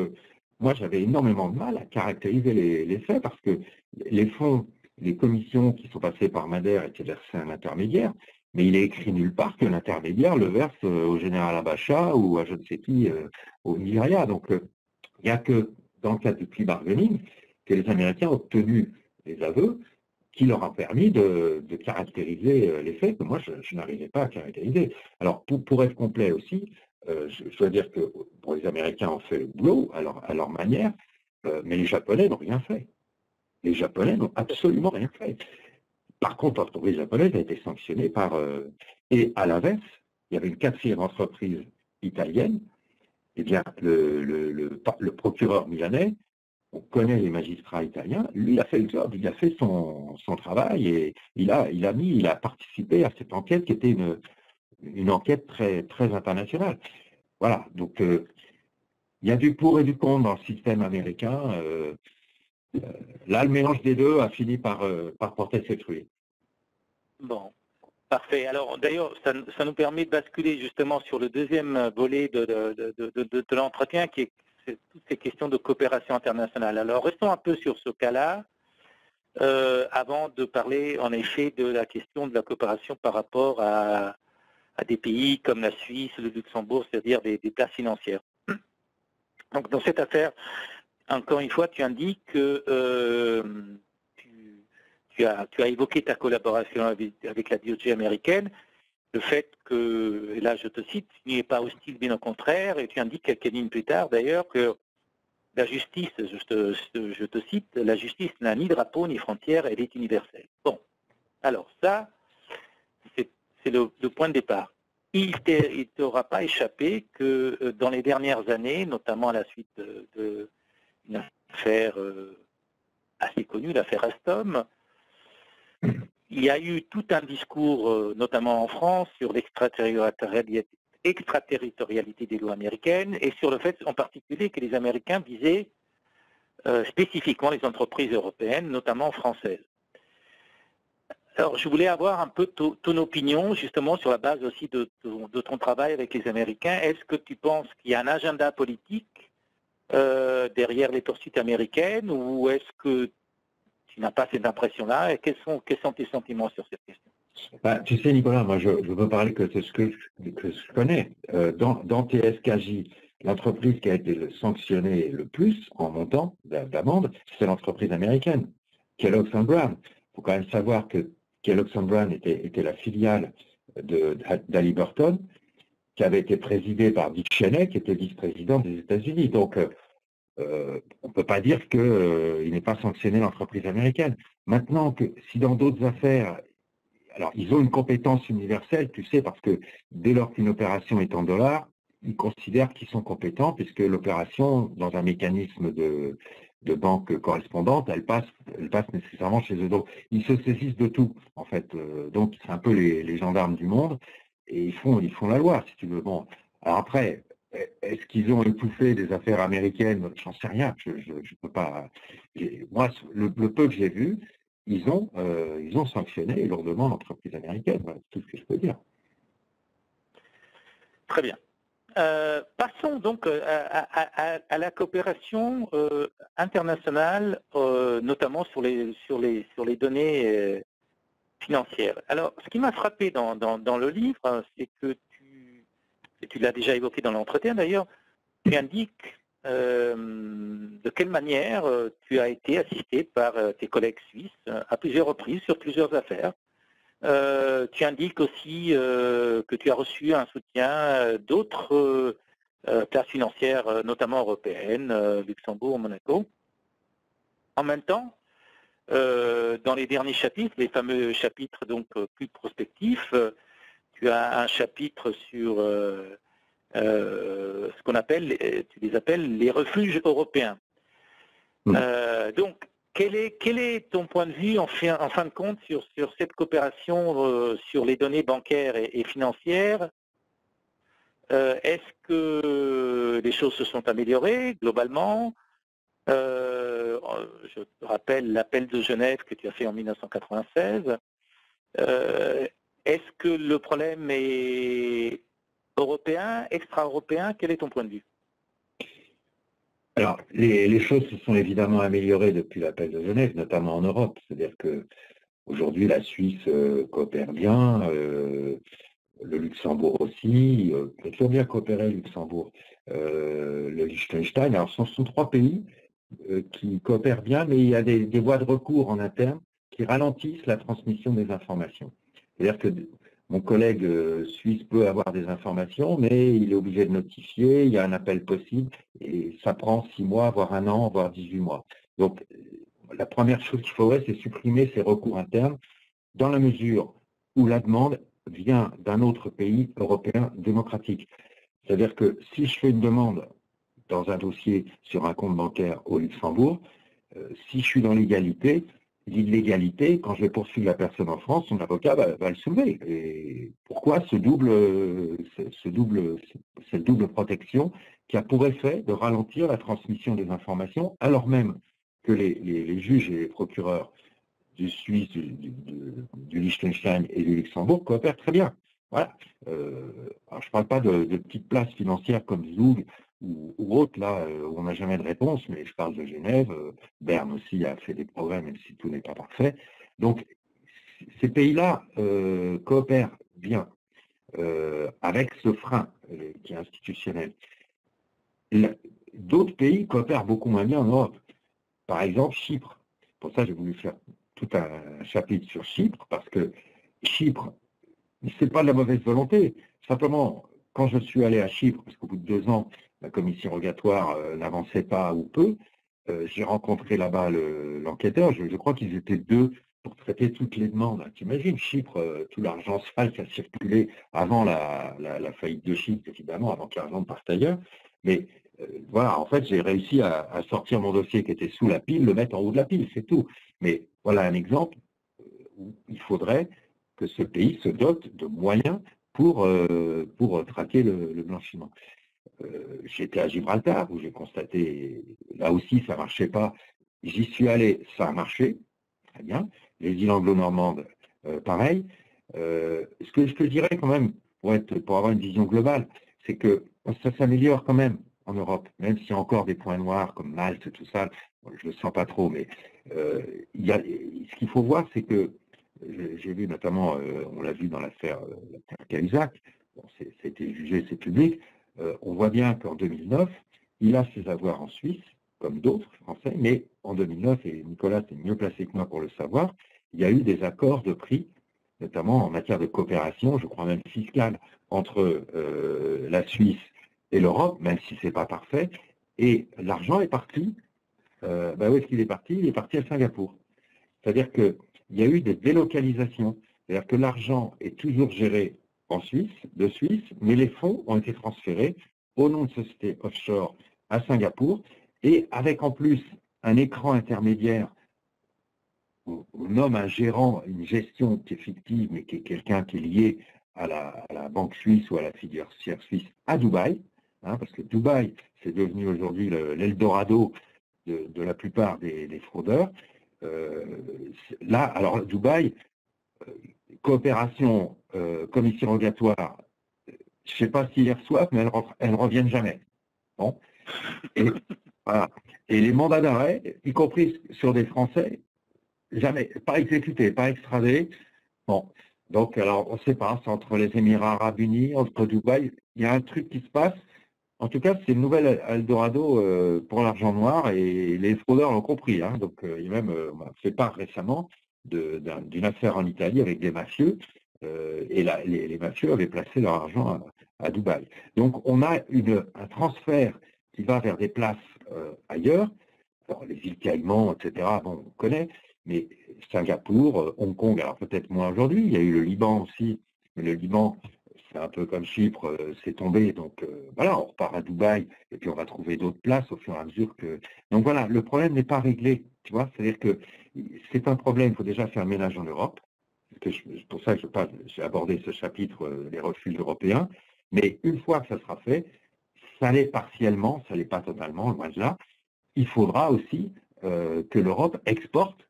moi, j'avais énormément de mal à caractériser les, faits, parce que les fonds, les commissions qui sont passées par Madère étaient versées à un intermédiaire, mais il est écrit nulle part que l'intermédiaire le verse euh, au général Abacha ou à je ne sais qui euh, au Nigeria. Donc, euh, il n'y a que dans le cas du plea bargaining que les Américains ont obtenu des aveux qui leur a permis de, caractériser les faits que moi, je, n'arrivais pas à caractériser. Alors, pour être complet aussi, euh, je, dois dire que les Américains ont fait le boulot à leur, manière, euh, mais les Japonais n'ont rien fait. Les Japonais n'ont absolument rien fait. Par contre, l'entreprise japonaise a été sanctionnée par... Euh, et à l'inverse, il y avait une quatrième entreprise italienne, eh bien, le, procureur milanais, on connaît les magistrats italiens, lui, a fait le job, il a fait son, son travail et il a, il a mis, il a participé à cette enquête qui était une, une enquête très, très internationale. Voilà, donc euh, il y a du pour et du contre dans le système américain. Euh, euh, là, le mélange des deux a fini par, par porter ses fruits. Bon, parfait. Alors d'ailleurs, ça, nous permet de basculer justement sur le deuxième volet de, de, l'entretien qui est, toutes ces questions de coopération internationale. Alors restons un peu sur ce cas-là. avant de parler en effet de la question de la coopération par rapport à, à des pays comme la Suisse, le Luxembourg, c'est-à-dire des, places financières. Donc dans cette affaire, encore une fois, tu indiques que euh, tu, as, évoqué ta collaboration avec, la DOJ américaine, le fait que, et là je te cite, tu n'es pas hostile, bien au contraire, et tu indiques quelques lignes plus tard d'ailleurs que la justice, je te, je te cite, la justice n'a ni drapeau ni frontière, elle est universelle. Bon, alors ça, c'est le, point de départ. Il ne t'aura pas échappé que euh, dans les dernières années, notamment à la suite d'une affaire euh, assez connue, l'affaire Astom, il y a eu tout un discours, euh, notamment en France, sur l'extraterritorialité des lois américaines et sur le fait en particulier que les Américains visaient spécifiquement les entreprises européennes, notamment françaises. Alors, je voulais avoir un peu ton opinion, justement, sur la base aussi de, ton travail avec les Américains. Est-ce que tu penses qu'il y a un agenda politique euh, derrière les poursuites américaines ou est-ce que tu n'as pas cette impression-là? Et quels sont, quels sont tes sentiments sur cette question? Bah, tu sais, Nicolas, moi, je veux parler que de ce que, je connais. Euh, dans, dans TSKJ, l'entreprise qui a été sanctionnée le plus en montant d'amende, c'est l'entreprise américaine, Kellogg's Brown. Il faut quand même savoir que Kellogg Brown était, était, la filiale d'Ali Burton, qui avait été présidée par Dick Cheney, qui était vice-président des États-Unis. Donc, euh, euh, on ne peut pas dire qu'il euh, n'est pas sanctionné l'entreprise américaine. Maintenant, que si dans d'autres affaires, alors ils ont une compétence universelle, tu sais, parce que dès lors qu'une opération est en dollars, ils considèrent qu'ils sont compétents, puisque l'opération, dans un mécanisme de, de banque correspondante, elle passe, elle passe nécessairement chez eux. Donc, ils se saisissent de tout, en fait. Euh, donc, c'est un peu les, gendarmes du monde et ils font, la loi, si tu veux. Bon, alors après, est-ce qu'ils ont étouffé des affaires américaines? J'en sais rien. Je ne peux pas. Moi, le, peu que j'ai vu, ils ont, euh, ils ont sanctionné lourdement l'entreprise américaine. Voilà, tout ce que je peux dire. Très bien. Euh, passons donc euh, à, la coopération internationale, notamment sur les, données financières. Alors, ce qui m'a frappé dans, le livre, c'est que tu, tu l'as déjà évoqué dans l'entretien d'ailleurs, tu indiques de quelle manière tu as été assisté par tes collègues suisses à plusieurs reprises sur plusieurs affaires. Euh, tu indiques aussi euh, que tu as reçu un soutien euh, d'autres places financières, notamment européennes, Luxembourg, Monaco. En même temps, dans les derniers chapitres, les fameux chapitres donc plus prospectifs, tu as un chapitre sur ce qu'on appelle, tu les appelles les refuges européens. Mmh. donc, quel est, ton point de vue en fin, de compte sur, cette coopération euh, sur les données bancaires et, financières? Euh, Est-ce que les choses se sont améliorées globalement? Euh, Je te rappelle l'appel de Genève que tu as fait en 1996. Est-ce que le problème est européen, extra-européen? Quel est ton point de vue? Alors, les, choses se sont évidemment améliorées depuis l'appel de Genève, notamment en Europe. C'est-à-dire que aujourd'hui, la Suisse euh, coopère bien, euh, le Luxembourg aussi, euh, toujours bien coopéré, le Luxembourg, le Liechtenstein. Alors, ce sont trois pays qui coopèrent bien, mais il y a des, des voies de recours en interne qui ralentissent la transmission des informations. C'est-à-dire que mon collègue euh, suisse peut avoir des informations, mais il est obligé de notifier, il y a un appel possible, et ça prend six mois, voire un an, voire 18 mois. Donc, euh, la première chose qu'il faudrait, c'est supprimer ces recours internes dans la mesure où la demande vient d'un autre pays européen démocratique. C'est-à-dire que si je fais une demande dans un dossier sur un compte bancaire au Luxembourg, euh, si je suis dans l'égalité, l'illégalité, quand je vais poursuivre la personne en France, son avocat va, le soulever. Pourquoi ce double, ce, double, cette double protection qui a pour effet de ralentir la transmission des informations, alors même que les, juges et les procureurs du Suisse, du, Liechtenstein et du Luxembourg coopèrent très bien. Voilà. Euh, je ne parle pas de, de, petites places financières comme Zoug ou, autres, là, euh, où on n'a jamais de réponse, mais je parle de Genève, euh, Berne aussi a fait des progrès, même si tout n'est pas parfait. Donc, ces pays-là euh, coopèrent bien avec ce frein qui est institutionnel. D'autres pays coopèrent beaucoup moins bien en Europe. Par exemple, Chypre. Pour ça, j'ai voulu faire tout un chapitre sur Chypre, parce que Chypre, ce n'est pas de la mauvaise volonté. Simplement, quand je suis allé à Chypre, parce qu'au bout de deux ans, la commission rogatoire euh, n'avançait pas ou peu, euh, j'ai rencontré là-bas l'enquêteur, je, crois qu'ils étaient deux pour traiter toutes les demandes. Tu imagines, Chypre, euh, tout l'argent sale qui a circulé avant la, faillite de Chypre, évidemment, avant que l'argent parte ailleurs. Mais voilà, en fait, j'ai réussi à, sortir mon dossier qui était sous la pile, le mettre en haut de la pile, c'est tout. Mais voilà un exemple où il faudrait que ce pays se dote de moyens pour, pour traquer le blanchiment. Euh, j'étais à Gibraltar où j'ai constaté, là aussi ça ne marchait pas. J'y suis allé, ça a marché, très bien. Les îles anglo-normandes, euh, pareil. Euh, ce que je te dirais quand même, pour, avoir une vision globale, c'est que ça s'améliore quand même en Europe, même s'il y a encore des points noirs comme Malte, tout ça, je ne le sens pas trop, mais ce qu'il faut voir, c'est que j'ai vu notamment, on l'a vu dans l'affaire Cahuzac, bon, été jugé, c'est public, euh, on voit bien qu'en 2009, il a ses avoirs en Suisse, comme d'autres Français, mais en 2009, et Nicolas est mieux placé que moi pour le savoir, il y a eu des accords de prix, notamment en matière de coopération, je crois même fiscale, entre euh, la Suisse et l'Europe, même si ce n'est pas parfait, et l'argent est parti. Euh, bah où est-ce qu'il est parti? Il est parti à Singapour. C'est-à-dire qu'il y a eu des délocalisations. C'est-à-dire que l'argent est toujours géré en Suisse, de Suisse, mais les fonds ont été transférés au nom de sociétés offshore à Singapour et avec en plus un écran intermédiaire on nomme un gérant, une gestion qui est fictive, mais qui est quelqu'un qui est lié à la, banque suisse ou à la fiduciaire suisse à Dubaï. hein, parce que Dubaï, c'est devenu aujourd'hui l'Eldorado de, la plupart des, fraudeurs. Euh, là, alors Dubaï, euh, coopération, commission rogatoire, je ne sais pas s'ils les reçoivent, mais elles ne reviennent jamais. Bon. Et, Et les mandats d'arrêt, y compris sur des Français, jamais, pas exécutés, pas extradés. Bon, donc alors on ne sait pas, c'est entre les Émirats arabes unis, entre Dubaï, il y a un truc qui se passe. En tout cas, c'est une nouvelle Eldorado euh, pour l'argent noir et les fraudeurs l'ont compris. Hein. donc euh, a même euh, fait part récemment d'une affaire en Italie avec des mafieux et les, mafieux avaient placé leur argent à, Dubaï. Donc on a un transfert qui va vers des places ailleurs. les îles Caïmans, etc., bon, on connaît, mais Singapour, Hong Kong, alors peut-être moins aujourd'hui, il y a eu le Liban aussi, mais le Liban, c'est un peu comme Chypre, euh, c'est tombé. Donc euh, voilà, on repart à Dubaï et puis on va trouver d'autres places au fur et à mesure que. Donc voilà, le problème n'est pas réglé, tu vois. C'est-à-dire que c'est un problème, il faut déjà faire le ménage en Europe. C'est pour ça que j'ai abordé ce chapitre, euh, les refus européens. Mais une fois que ça sera fait, ça l'est partiellement, ça l'est pas totalement, loin de là. Il faudra aussi que l'Europe exporte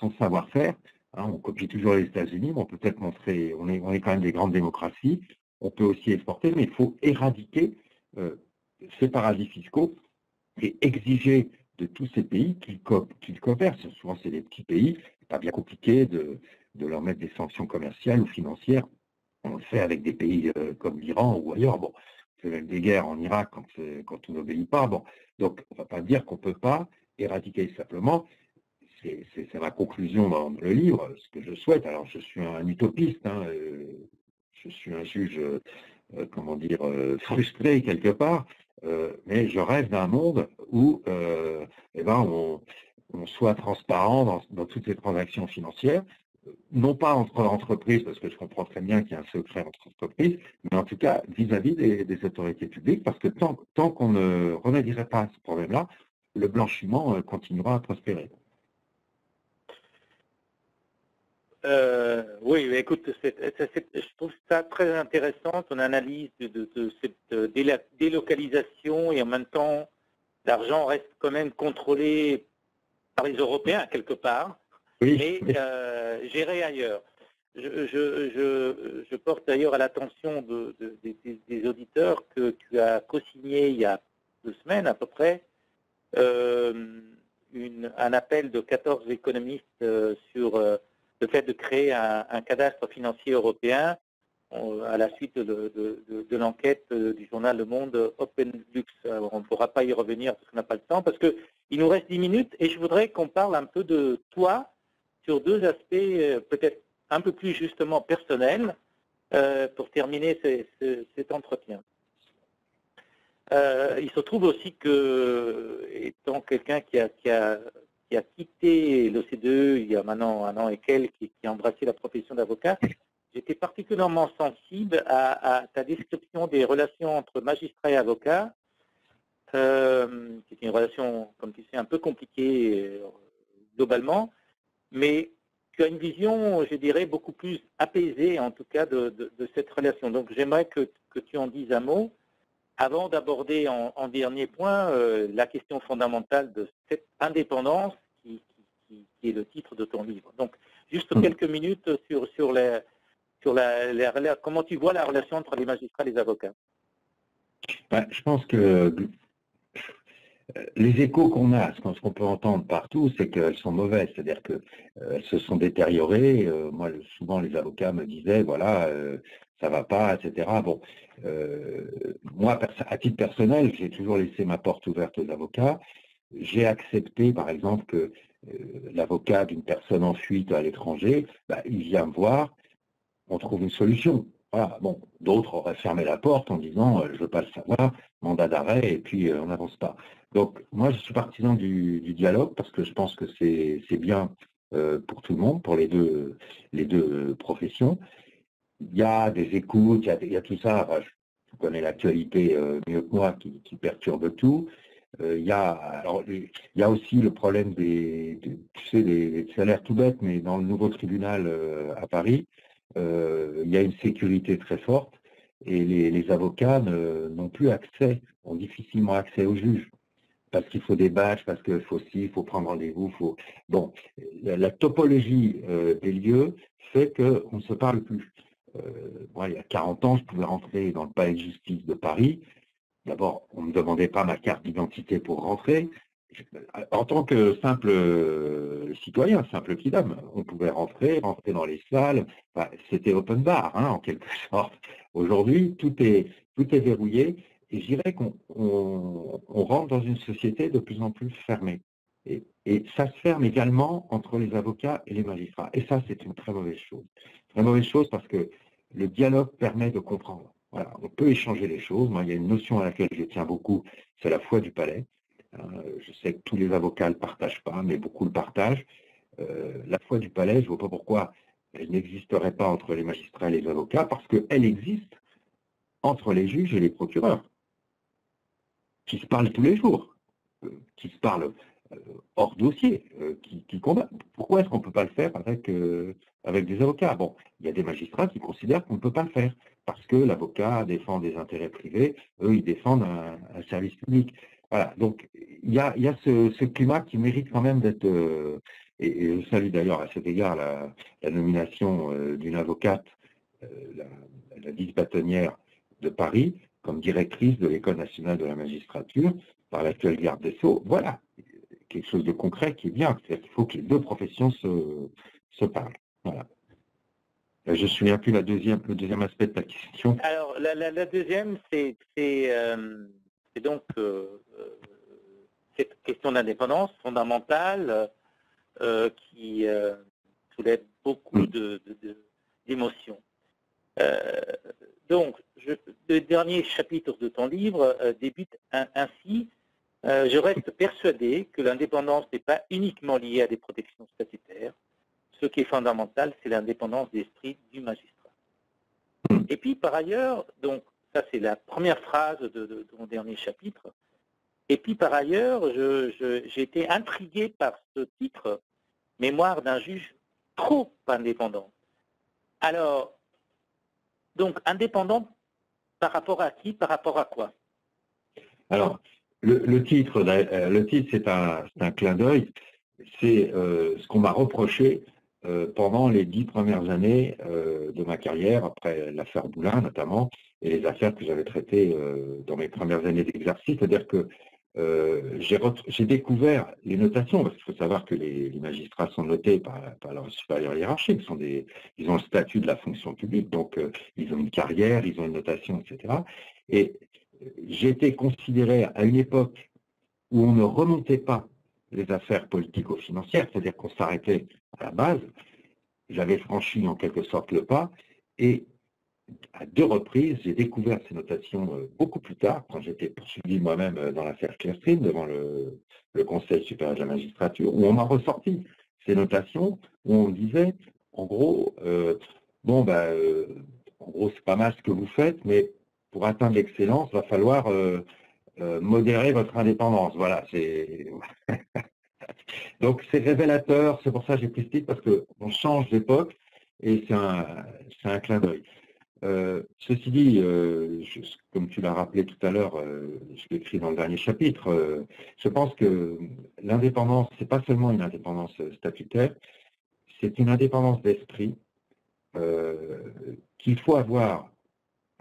son savoir-faire Hein, on copie toujours les États-Unis, mais on peut peut-être montrer, on est, on quand même des grandes démocraties, on peut aussi exporter, mais il faut éradiquer euh, ces paradis fiscaux et exiger de tous ces pays qu'ils coopèrent. Souvent, c'est des petits pays, pas bien compliqué de, leur mettre des sanctions commerciales ou financières. On le fait avec des pays euh, comme l'Iran ou ailleurs. Bon, c'est même des guerres en Irak quand, quand on n'obéit pas. Donc on ne va pas dire qu'on ne peut pas éradiquer simplement c'est ma conclusion dans le livre, ce que je souhaite. Alors, je suis un utopiste, hein, euh, je suis un juge, euh, comment dire, euh, frustré quelque part, mais je rêve d'un monde où eh ben, on, soit transparent dans, toutes les transactions financières, non pas entre entreprises, parce que je comprends très bien qu'il y a un secret entre entreprises, mais en tout cas vis-à-vis des, autorités publiques, parce que tant, tant qu'on ne remédierait pas à ce problème-là, le blanchiment continuera à prospérer. Euh, oui, écoute, je trouve ça très intéressant, ton analyse de, cette euh, délocalisation et en même temps, l'argent reste quand même contrôlé par les Européens quelque part, mais euh, géré ailleurs. Je, porte d'ailleurs à l'attention des auditeurs que tu as co-signé il y a deux semaines à peu près un appel de 14 économistes sur le fait de créer un, cadastre financier européen à la suite de, l'enquête euh, du journal Le Monde Open Lux. on ne pourra pas y revenir parce qu'on n'a pas le temps, parce qu'il nous reste 10 minutes et je voudrais qu'on parle un peu de toi sur deux aspects euh, peut-être un peu plus justement personnels euh, pour terminer cet entretien. il se trouve aussi que, étant quelqu'un qui a qui a quitté l'OCDE il y a maintenant un an et quelques, qui, qui a embrassé la profession d'avocat, j'étais particulièrement sensible à, ta description des relations entre magistrat et avocat, euh, qui est une relation, comme tu sais, un peu compliquée euh, globalement, mais tu as une vision, je dirais, beaucoup plus apaisée, en tout cas, de, cette relation. Donc, j'aimerais que, tu en dises un mot avant d'aborder en, dernier point euh, la question fondamentale de cette indépendance qui, est le titre de ton livre. Donc, juste hmm. quelques minutes sur, sur, les, sur la, comment tu vois la relation entre les magistrats et les avocats? Ben, je pense que euh, les échos qu'on a, ce qu'on peut entendre partout, c'est qu'elles sont mauvaises, c'est-à-dire qu'elles euh, se sont détériorées. moi, souvent, les avocats me disaient, voilà, ça va pas, etc. Bon, euh, moi, à titre personnel, j'ai toujours laissé ma porte ouverte aux avocats. J'ai accepté, par exemple, que euh, l'avocat d'une personne en fuite à l'étranger, bah, il vient me voir, on trouve une solution. Voilà. Bon, d'autres auraient fermé la porte en disant euh, je ne veux pas le savoir, mandat d'arrêt, et puis on n'avance pas. Donc, moi, je suis partisan du, dialogue parce que je pense que c'est bien pour tout le monde, pour les deux professions il y a des écoutes, il y a, tout ça. je connais l'actualité euh, mieux que moi qui, perturbe tout. Euh, il, y a, aussi le problème des, tu sais, des, salaires tout bêtes, mais dans le nouveau tribunal euh, à Paris, il y a une sécurité très forte et les, avocats n'ont plus accès, ont difficilement accès aux juges parce qu'il faut des badges, parce qu'il faut ci, il faut prendre rendez-vous. Faut... Bon, la, topologie des lieux fait qu'on ne se parle plus. Moi, il y a 40 ans, je pouvais rentrer dans le palais de justice de Paris. D'abord, on ne me demandait pas ma carte d'identité pour rentrer en tant que simple euh, citoyen, simple petit homme, on pouvait rentrer, rentrer dans les salles. C'était open bar, hein, en quelque sorte. Aujourd'hui, tout est, tout est verrouillé et je dirais qu'on rentre dans une société de plus en plus fermée. Et, ça se ferme également entre les avocats et les magistrats. Et ça, c'est une très mauvaise chose. Très mauvaise chose parce que le dialogue permet de comprendre. Voilà, on peut échanger les choses. Moi, il y a une notion à laquelle je tiens beaucoup, c'est la foi du palais. Euh, je sais que tous les avocats ne le partagent pas, mais beaucoup le partagent. Euh, la foi du palais, je ne vois pas pourquoi elle n'existerait pas entre les magistrats et les avocats, parce qu'elle existe entre les juges et les procureurs, qui se parlent tous les jours, euh, qui se parlent hors dossier, qui, qui combattent. Pourquoi est-ce qu'on ne peut pas le faire avec, avec des avocats? Bon, il y a des magistrats qui considèrent qu'on ne peut pas le faire, parce que l'avocat défend des intérêts privés, eux, ils défendent un service public. Voilà, donc il y a, ce, climat qui mérite quand même d'être, euh, et, je salue d'ailleurs à cet égard la, nomination euh, d'une avocate, euh, la, vice-bâtonnière de Paris, comme directrice de l'École nationale de la magistrature, par l'actuelle garde des Sceaux. Voilà, quelque chose de concret qui est bien. C'est-à-dire qu'il faut que les deux professions se, parlent. Voilà. Je ne me souviens plus la deuxième, le deuxième aspect de ta question. Alors, la, deuxième, c'est donc cette question d'indépendance fondamentale euh, qui euh, soulève beaucoup d'émotions. Euh, donc, le dernier chapitre de ton livre débute ainsi. Je reste persuadé que l'indépendance n'est pas uniquement liée à des protections statutaires. Ce qui est fondamental, c'est l'indépendance d'esprit du magistrat. Et puis, par ailleurs, donc, ça c'est la première phrase de, mon dernier chapitre, et puis par ailleurs, j'ai été intrigué par ce titre, Mémoire d'un juge trop indépendant. Alors, donc indépendant par rapport à qui, par rapport à quoi? Alors, le, titre, euh, le titre c'est un, clin d'œil. C'est euh, ce qu'on m'a reproché euh, pendant les dix premières années de ma carrière, après l'affaire Boulin notamment, et les affaires que j'avais traitées dans mes premières années d'exercice. C'est-à-dire que j'ai découvert les notations, parce qu'il faut savoir que les, magistrats sont notés par, leur supérieur hiérarchique, ils, ont le statut de la fonction publique, donc ils ont une carrière, ils ont une notation, etc. Et été considéré à une époque où on ne remontait pas les affaires politico-financières, c'est-à-dire qu'on s'arrêtait à la base, j'avais franchi en quelque sorte le pas, et à deux reprises, j'ai découvert ces notations euh, beaucoup plus tard, quand j'étais poursuivi moi-même euh, dans l'affaire Clearstream devant le, Conseil supérieur de la magistrature, où on m'a ressorti ces notations, où on disait, en gros, euh, bon, ben, en gros, c'est pas mal ce que vous faites, mais pour atteindre l'excellence, il va falloir modérer votre indépendance. Voilà, c'est. Donc, c'est révélateur, c'est pour ça que j'ai pris ce titre, parce qu'on change d'époque et c'est un, un clin d'œil. Euh, ceci dit, euh, comme tu l'as rappelé tout à l'heure, euh, je l'écris dans le dernier chapitre, je pense que l'indépendance, c'est pas seulement une indépendance statutaire, c'est une indépendance d'esprit qu'il faut avoir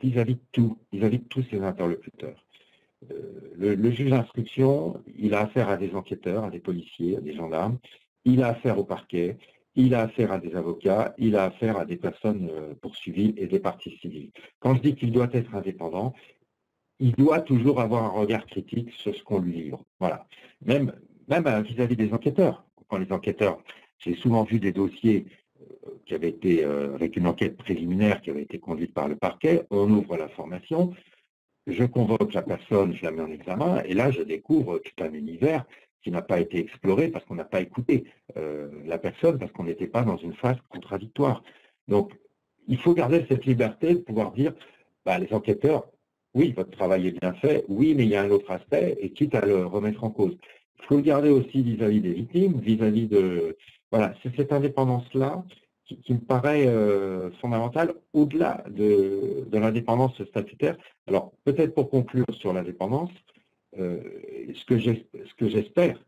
vis-à-vis de tout, vis-à-vis de tous ses interlocuteurs. Le, le, juge d'instruction, il a affaire à des enquêteurs, à des policiers, à des gendarmes, il a affaire au parquet, il a affaire à des avocats, il a affaire à des personnes euh, poursuivies et des parties civiles. Quand je dis qu'il doit être indépendant, il doit toujours avoir un regard critique sur ce qu'on lui livre. Voilà. Même même euh, vis-à-vis des enquêteurs. Quand les enquêteurs, j'ai souvent vu des dossiers euh, qui avaient été avec une enquête préliminaire qui avait été conduite par le parquet, on ouvre l'information, je convoque la personne, je la mets en examen, et là je découvre tout un univers qui n'a pas été exploré parce qu'on n'a pas écouté euh, la personne, parce qu'on n'était pas dans une phase contradictoire. Donc, il faut garder cette liberté de pouvoir dire, bah, les enquêteurs, oui, votre travail est bien fait, oui, mais il y a un autre aspect, et quitte à le remettre en cause. Il faut le garder aussi vis-à-vis des victimes, vis-à-vis de... Voilà, c'est cette indépendance-là qui, me paraît euh, fondamentale au-delà de, l'indépendance statutaire. Alors, peut-être pour conclure sur l'indépendance, euh, ce que j'espère,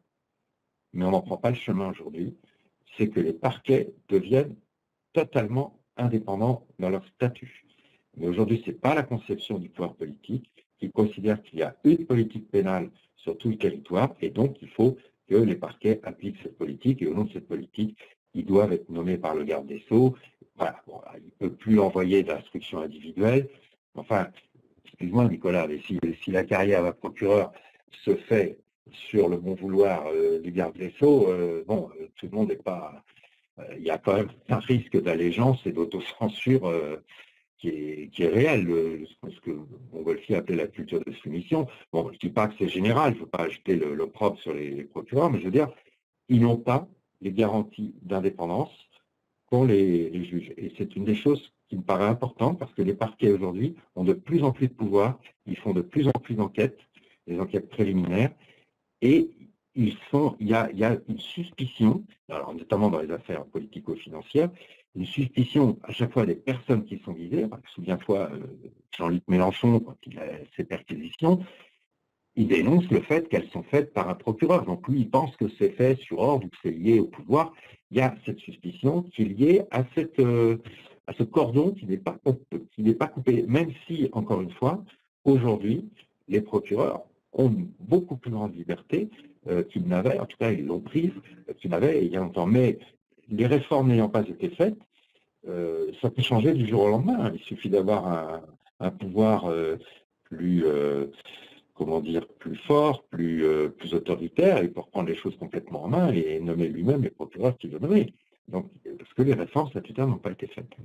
mais on n'en prend pas le chemin aujourd'hui, c'est que les parquets deviennent totalement indépendants dans leur statut. Mais aujourd'hui, ce n'est pas la conception du pouvoir politique qui considère qu'il y a une politique pénale sur tout le territoire et donc il faut que les parquets appliquent cette politique et au nom de cette politique, ils doivent être nommés par le garde des Sceaux. Voilà, il ne peut plus envoyer d'instructions individuelles. Enfin, excuse-moi Nicolas, mais si, la carrière d'un procureur se fait sur le bon vouloir euh, du garde des Sceaux, euh, bon, euh, tout le monde n'est pas... Il y a quand même un risque d'allégeance et d'autocensure qui est, réel, ce que Montgolfier appelait la culture de soumission. Bon, je ne dis pas que c'est général, je ne veux pas ajouter le, propre sur les, procureurs, mais je veux dire, ils n'ont pas les garanties d'indépendance pour les, juges. Et c'est une des choses qui me paraît importante parce que les parquets aujourd'hui ont de plus en plus de pouvoir, ils font de plus en plus d'enquêtes, des enquêtes préliminaires, et il, y a, une suspicion, notamment dans les affaires politico-financières, une suspicion à chaque fois des personnes qui sont visées. Souviens-toi, euh, Jean-Luc Mélenchon, quand il a ses perquisitions, il dénonce le fait qu'elles sont faites par un procureur. Donc lui, il pense que c'est fait sur ordre ou que c'est lié au pouvoir. Il y a cette suspicion qui est liée à, euh, ce cordon qui n'est pas, pas coupé, même si, encore une fois, aujourd'hui, les procureurs ont beaucoup plus grande liberté euh, qu'ils n'avaient, en tout cas ils l'ont prise, qu'ils n'avaient il y a longtemps. Mais les réformes n'ayant pas été faites, euh, ça peut changer du jour au lendemain. Il suffit d'avoir un, pouvoir euh, plus, euh, comment dire, plus fort, plus, plus autoritaire, et pour prendre les choses complètement en main et nommer lui-même les procureurs qu'il veut nommer. Donc, parce que les réformes statutaires n'ont pas été faites.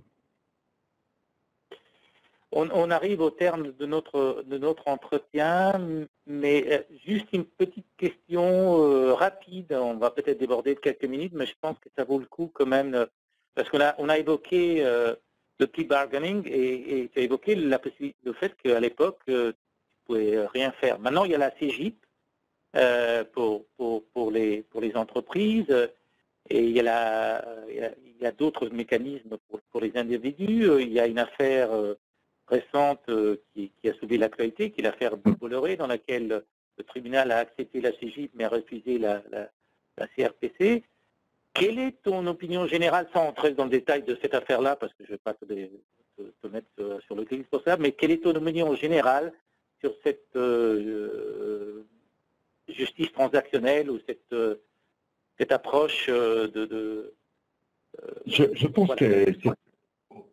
On, arrive au terme de notre, de notre entretien, mais euh, juste une petite question euh, rapide. On va peut-être déborder de quelques minutes, mais je pense que ça vaut le coup quand même, euh, parce qu'on a, on a évoqué le plea bargaining et, tu as évoqué la le fait qu'à l'époque, tu ne pouvais rien faire. Maintenant, il y a la CGIP pour, pour, les, pour les entreprises et il y a, a, d'autres mécanismes pour, les individus. Il y a une affaire récente euh, qui, a soulevé l'actualité, qui est l'affaire de Bolloré, dans laquelle le tribunal a accepté la CGIP mais a refusé la, CRPC. Quelle est ton opinion générale, sans entrer dans le détail de cette affaire-là, parce que je ne vais pas te, mettre euh, sur le gris pour ça, mais quelle est ton opinion générale sur cette euh, justice transactionnelle ou cette, cette approche de... je, pense que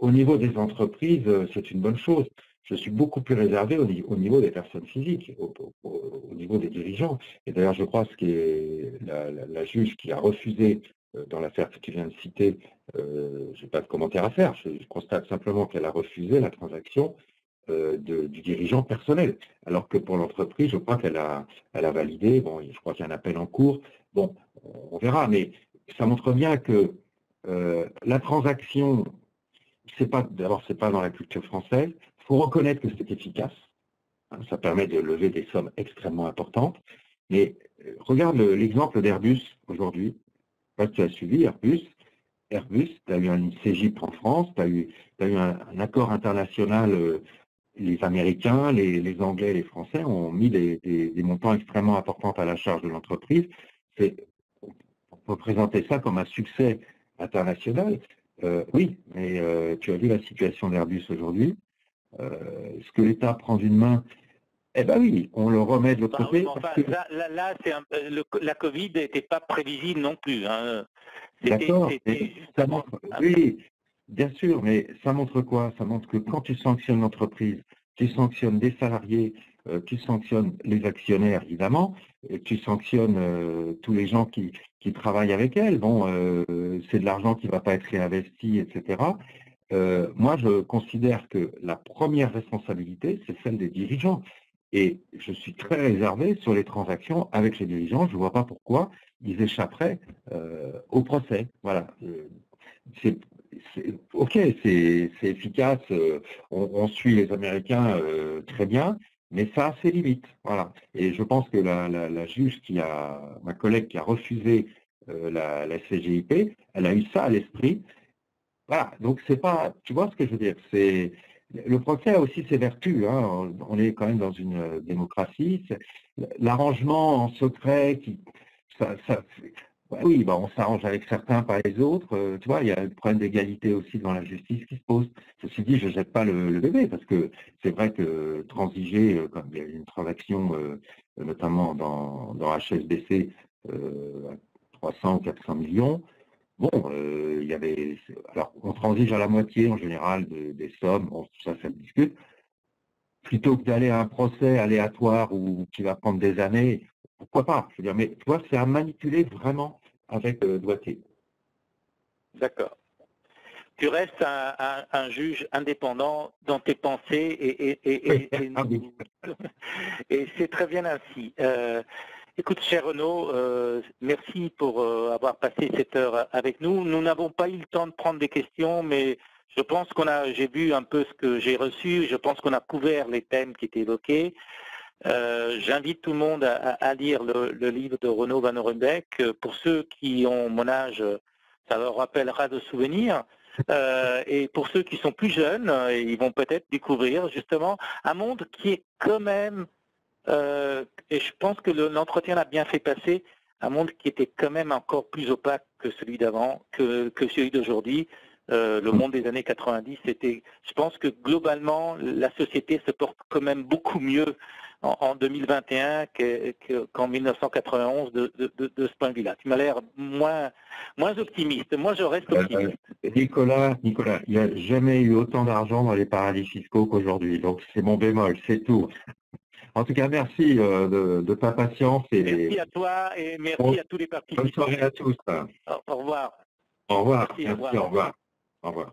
au niveau des entreprises, euh, c'est une bonne chose. Je suis beaucoup plus réservé au, niveau des personnes physiques, au, niveau des dirigeants. Et d'ailleurs, je crois que est la, juge qui a refusé, euh, dans l'affaire que tu viens de citer, euh, je n'ai pas de commentaire à faire, je, constate simplement qu'elle a refusé la transaction du dirigeant personnel. Alors que pour l'entreprise, je crois qu'elle a, elle a validé, bon, je crois qu'il y a un appel en cours, bon, on verra, mais ça montre bien que la transaction c'est pas, d'abord, c'est pas dans la culture française. Il faut reconnaître que c'est efficace. Hein, ça permet de lever des sommes extrêmement importantes. Mais euh, regarde l'exemple d'Airbus aujourd'hui. tu as suivi Airbus. Airbus, tu as eu une CGIP en France, tu as eu, eu un, accord international. Euh, les Américains, les, Anglais, les Français ont mis des, des montants extrêmement importants à la charge de l'entreprise. On peut présenter ça comme un succès international. Euh, oui, mais euh, tu as vu la situation d'Airbus aujourd'hui. Euh, ce que l'État prend d'une main, eh bien oui, on le remet de l'autre bah côté. Là, la Covid n'était pas prévisible non plus. Hein. D'accord, oui, bien sûr, mais ça montre quoi? Ça montre que quand tu sanctionnes l'entreprise, tu sanctionnes des salariés, tu sanctionnes les actionnaires, évidemment, et tu sanctionnes euh, tous les gens qui, travaillent avec elle. Bon, euh, c'est de l'argent qui ne va pas être réinvesti, etc. moi, je considère que la première responsabilité, c'est celle des dirigeants. Et je suis très réservé sur les transactions avec les dirigeants. Je ne vois pas pourquoi ils échapperaient au procès. Voilà. Ok, c'est, efficace. On, suit les Américains très bien, mais ça a ses limites. Voilà. Et je pense que la, juge qui a, ma collègue qui a refusé euh, la, CGIP, elle a eu ça à l'esprit. voilà, donc c'est pas, tu vois ce que je veux dire, c'est le procès a aussi ses vertus. Hein. On est quand même dans une démocratie. L'arrangement en secret, qui, ça, oui, bah on s'arrange avec certains, pas les autres. Euh, tu vois, il y a le problème d'égalité aussi dans la justice qui se pose. Ceci dit, je ne jette pas le, bébé parce que c'est vrai que transiger, euh, comme il y a une transaction, euh, notamment dans, dans HSBC, 300 ou 400 millions, bon, il y avait. Alors, on transige à la moitié en général des sommes, bon, tout ça, ça se discute. Plutôt que d'aller à un procès aléatoire ou qui va prendre des années, pourquoi pas? Je veux dire, mais tu vois, c'est à manipuler vraiment euh, doigté. D'accord. Tu restes un, juge indépendant dans tes pensées et, et, c'est très bien ainsi. Euh, écoute, cher Renaud, euh, merci pour avoir passé cette heure avec nous. Nous n'avons pas eu le temps de prendre des questions, mais je pense qu'on a, j'ai vu un peu ce que j'ai reçu, je pense qu'on a couvert les thèmes qui étaient évoqués. Euh, j'invite tout le monde à, lire le, livre de Renaud Van Orenbeck. Pour ceux qui ont mon âge, ça leur rappellera de souvenirs. Euh, et pour ceux qui sont plus jeunes, ils vont peut-être découvrir justement un monde qui est quand même, euh, et je pense que l'entretien l'a bien fait passer, un monde qui était quand même encore plus opaque que celui d'avant, que, que, celui d'aujourd'hui. le monde des années 90, c'était, je pense que globalement, la société se porte quand même beaucoup mieux en, 2021 qu'en 1991 de, ce point de vue-là. Tu m'as l'air moins, moins optimiste. Moi, je reste euh, optimiste. Nicolas, Nicolas, il n'y a jamais eu autant d'argent dans les paradis fiscaux qu'aujourd'hui. Donc, c'est mon bémol, c'est tout. En tout cas, merci euh, de, ta patience. Et... Merci à toi et merci à tous les participants. Bonne soirée à tous. Au, revoir. Au revoir. Merci, au revoir. Au revoir.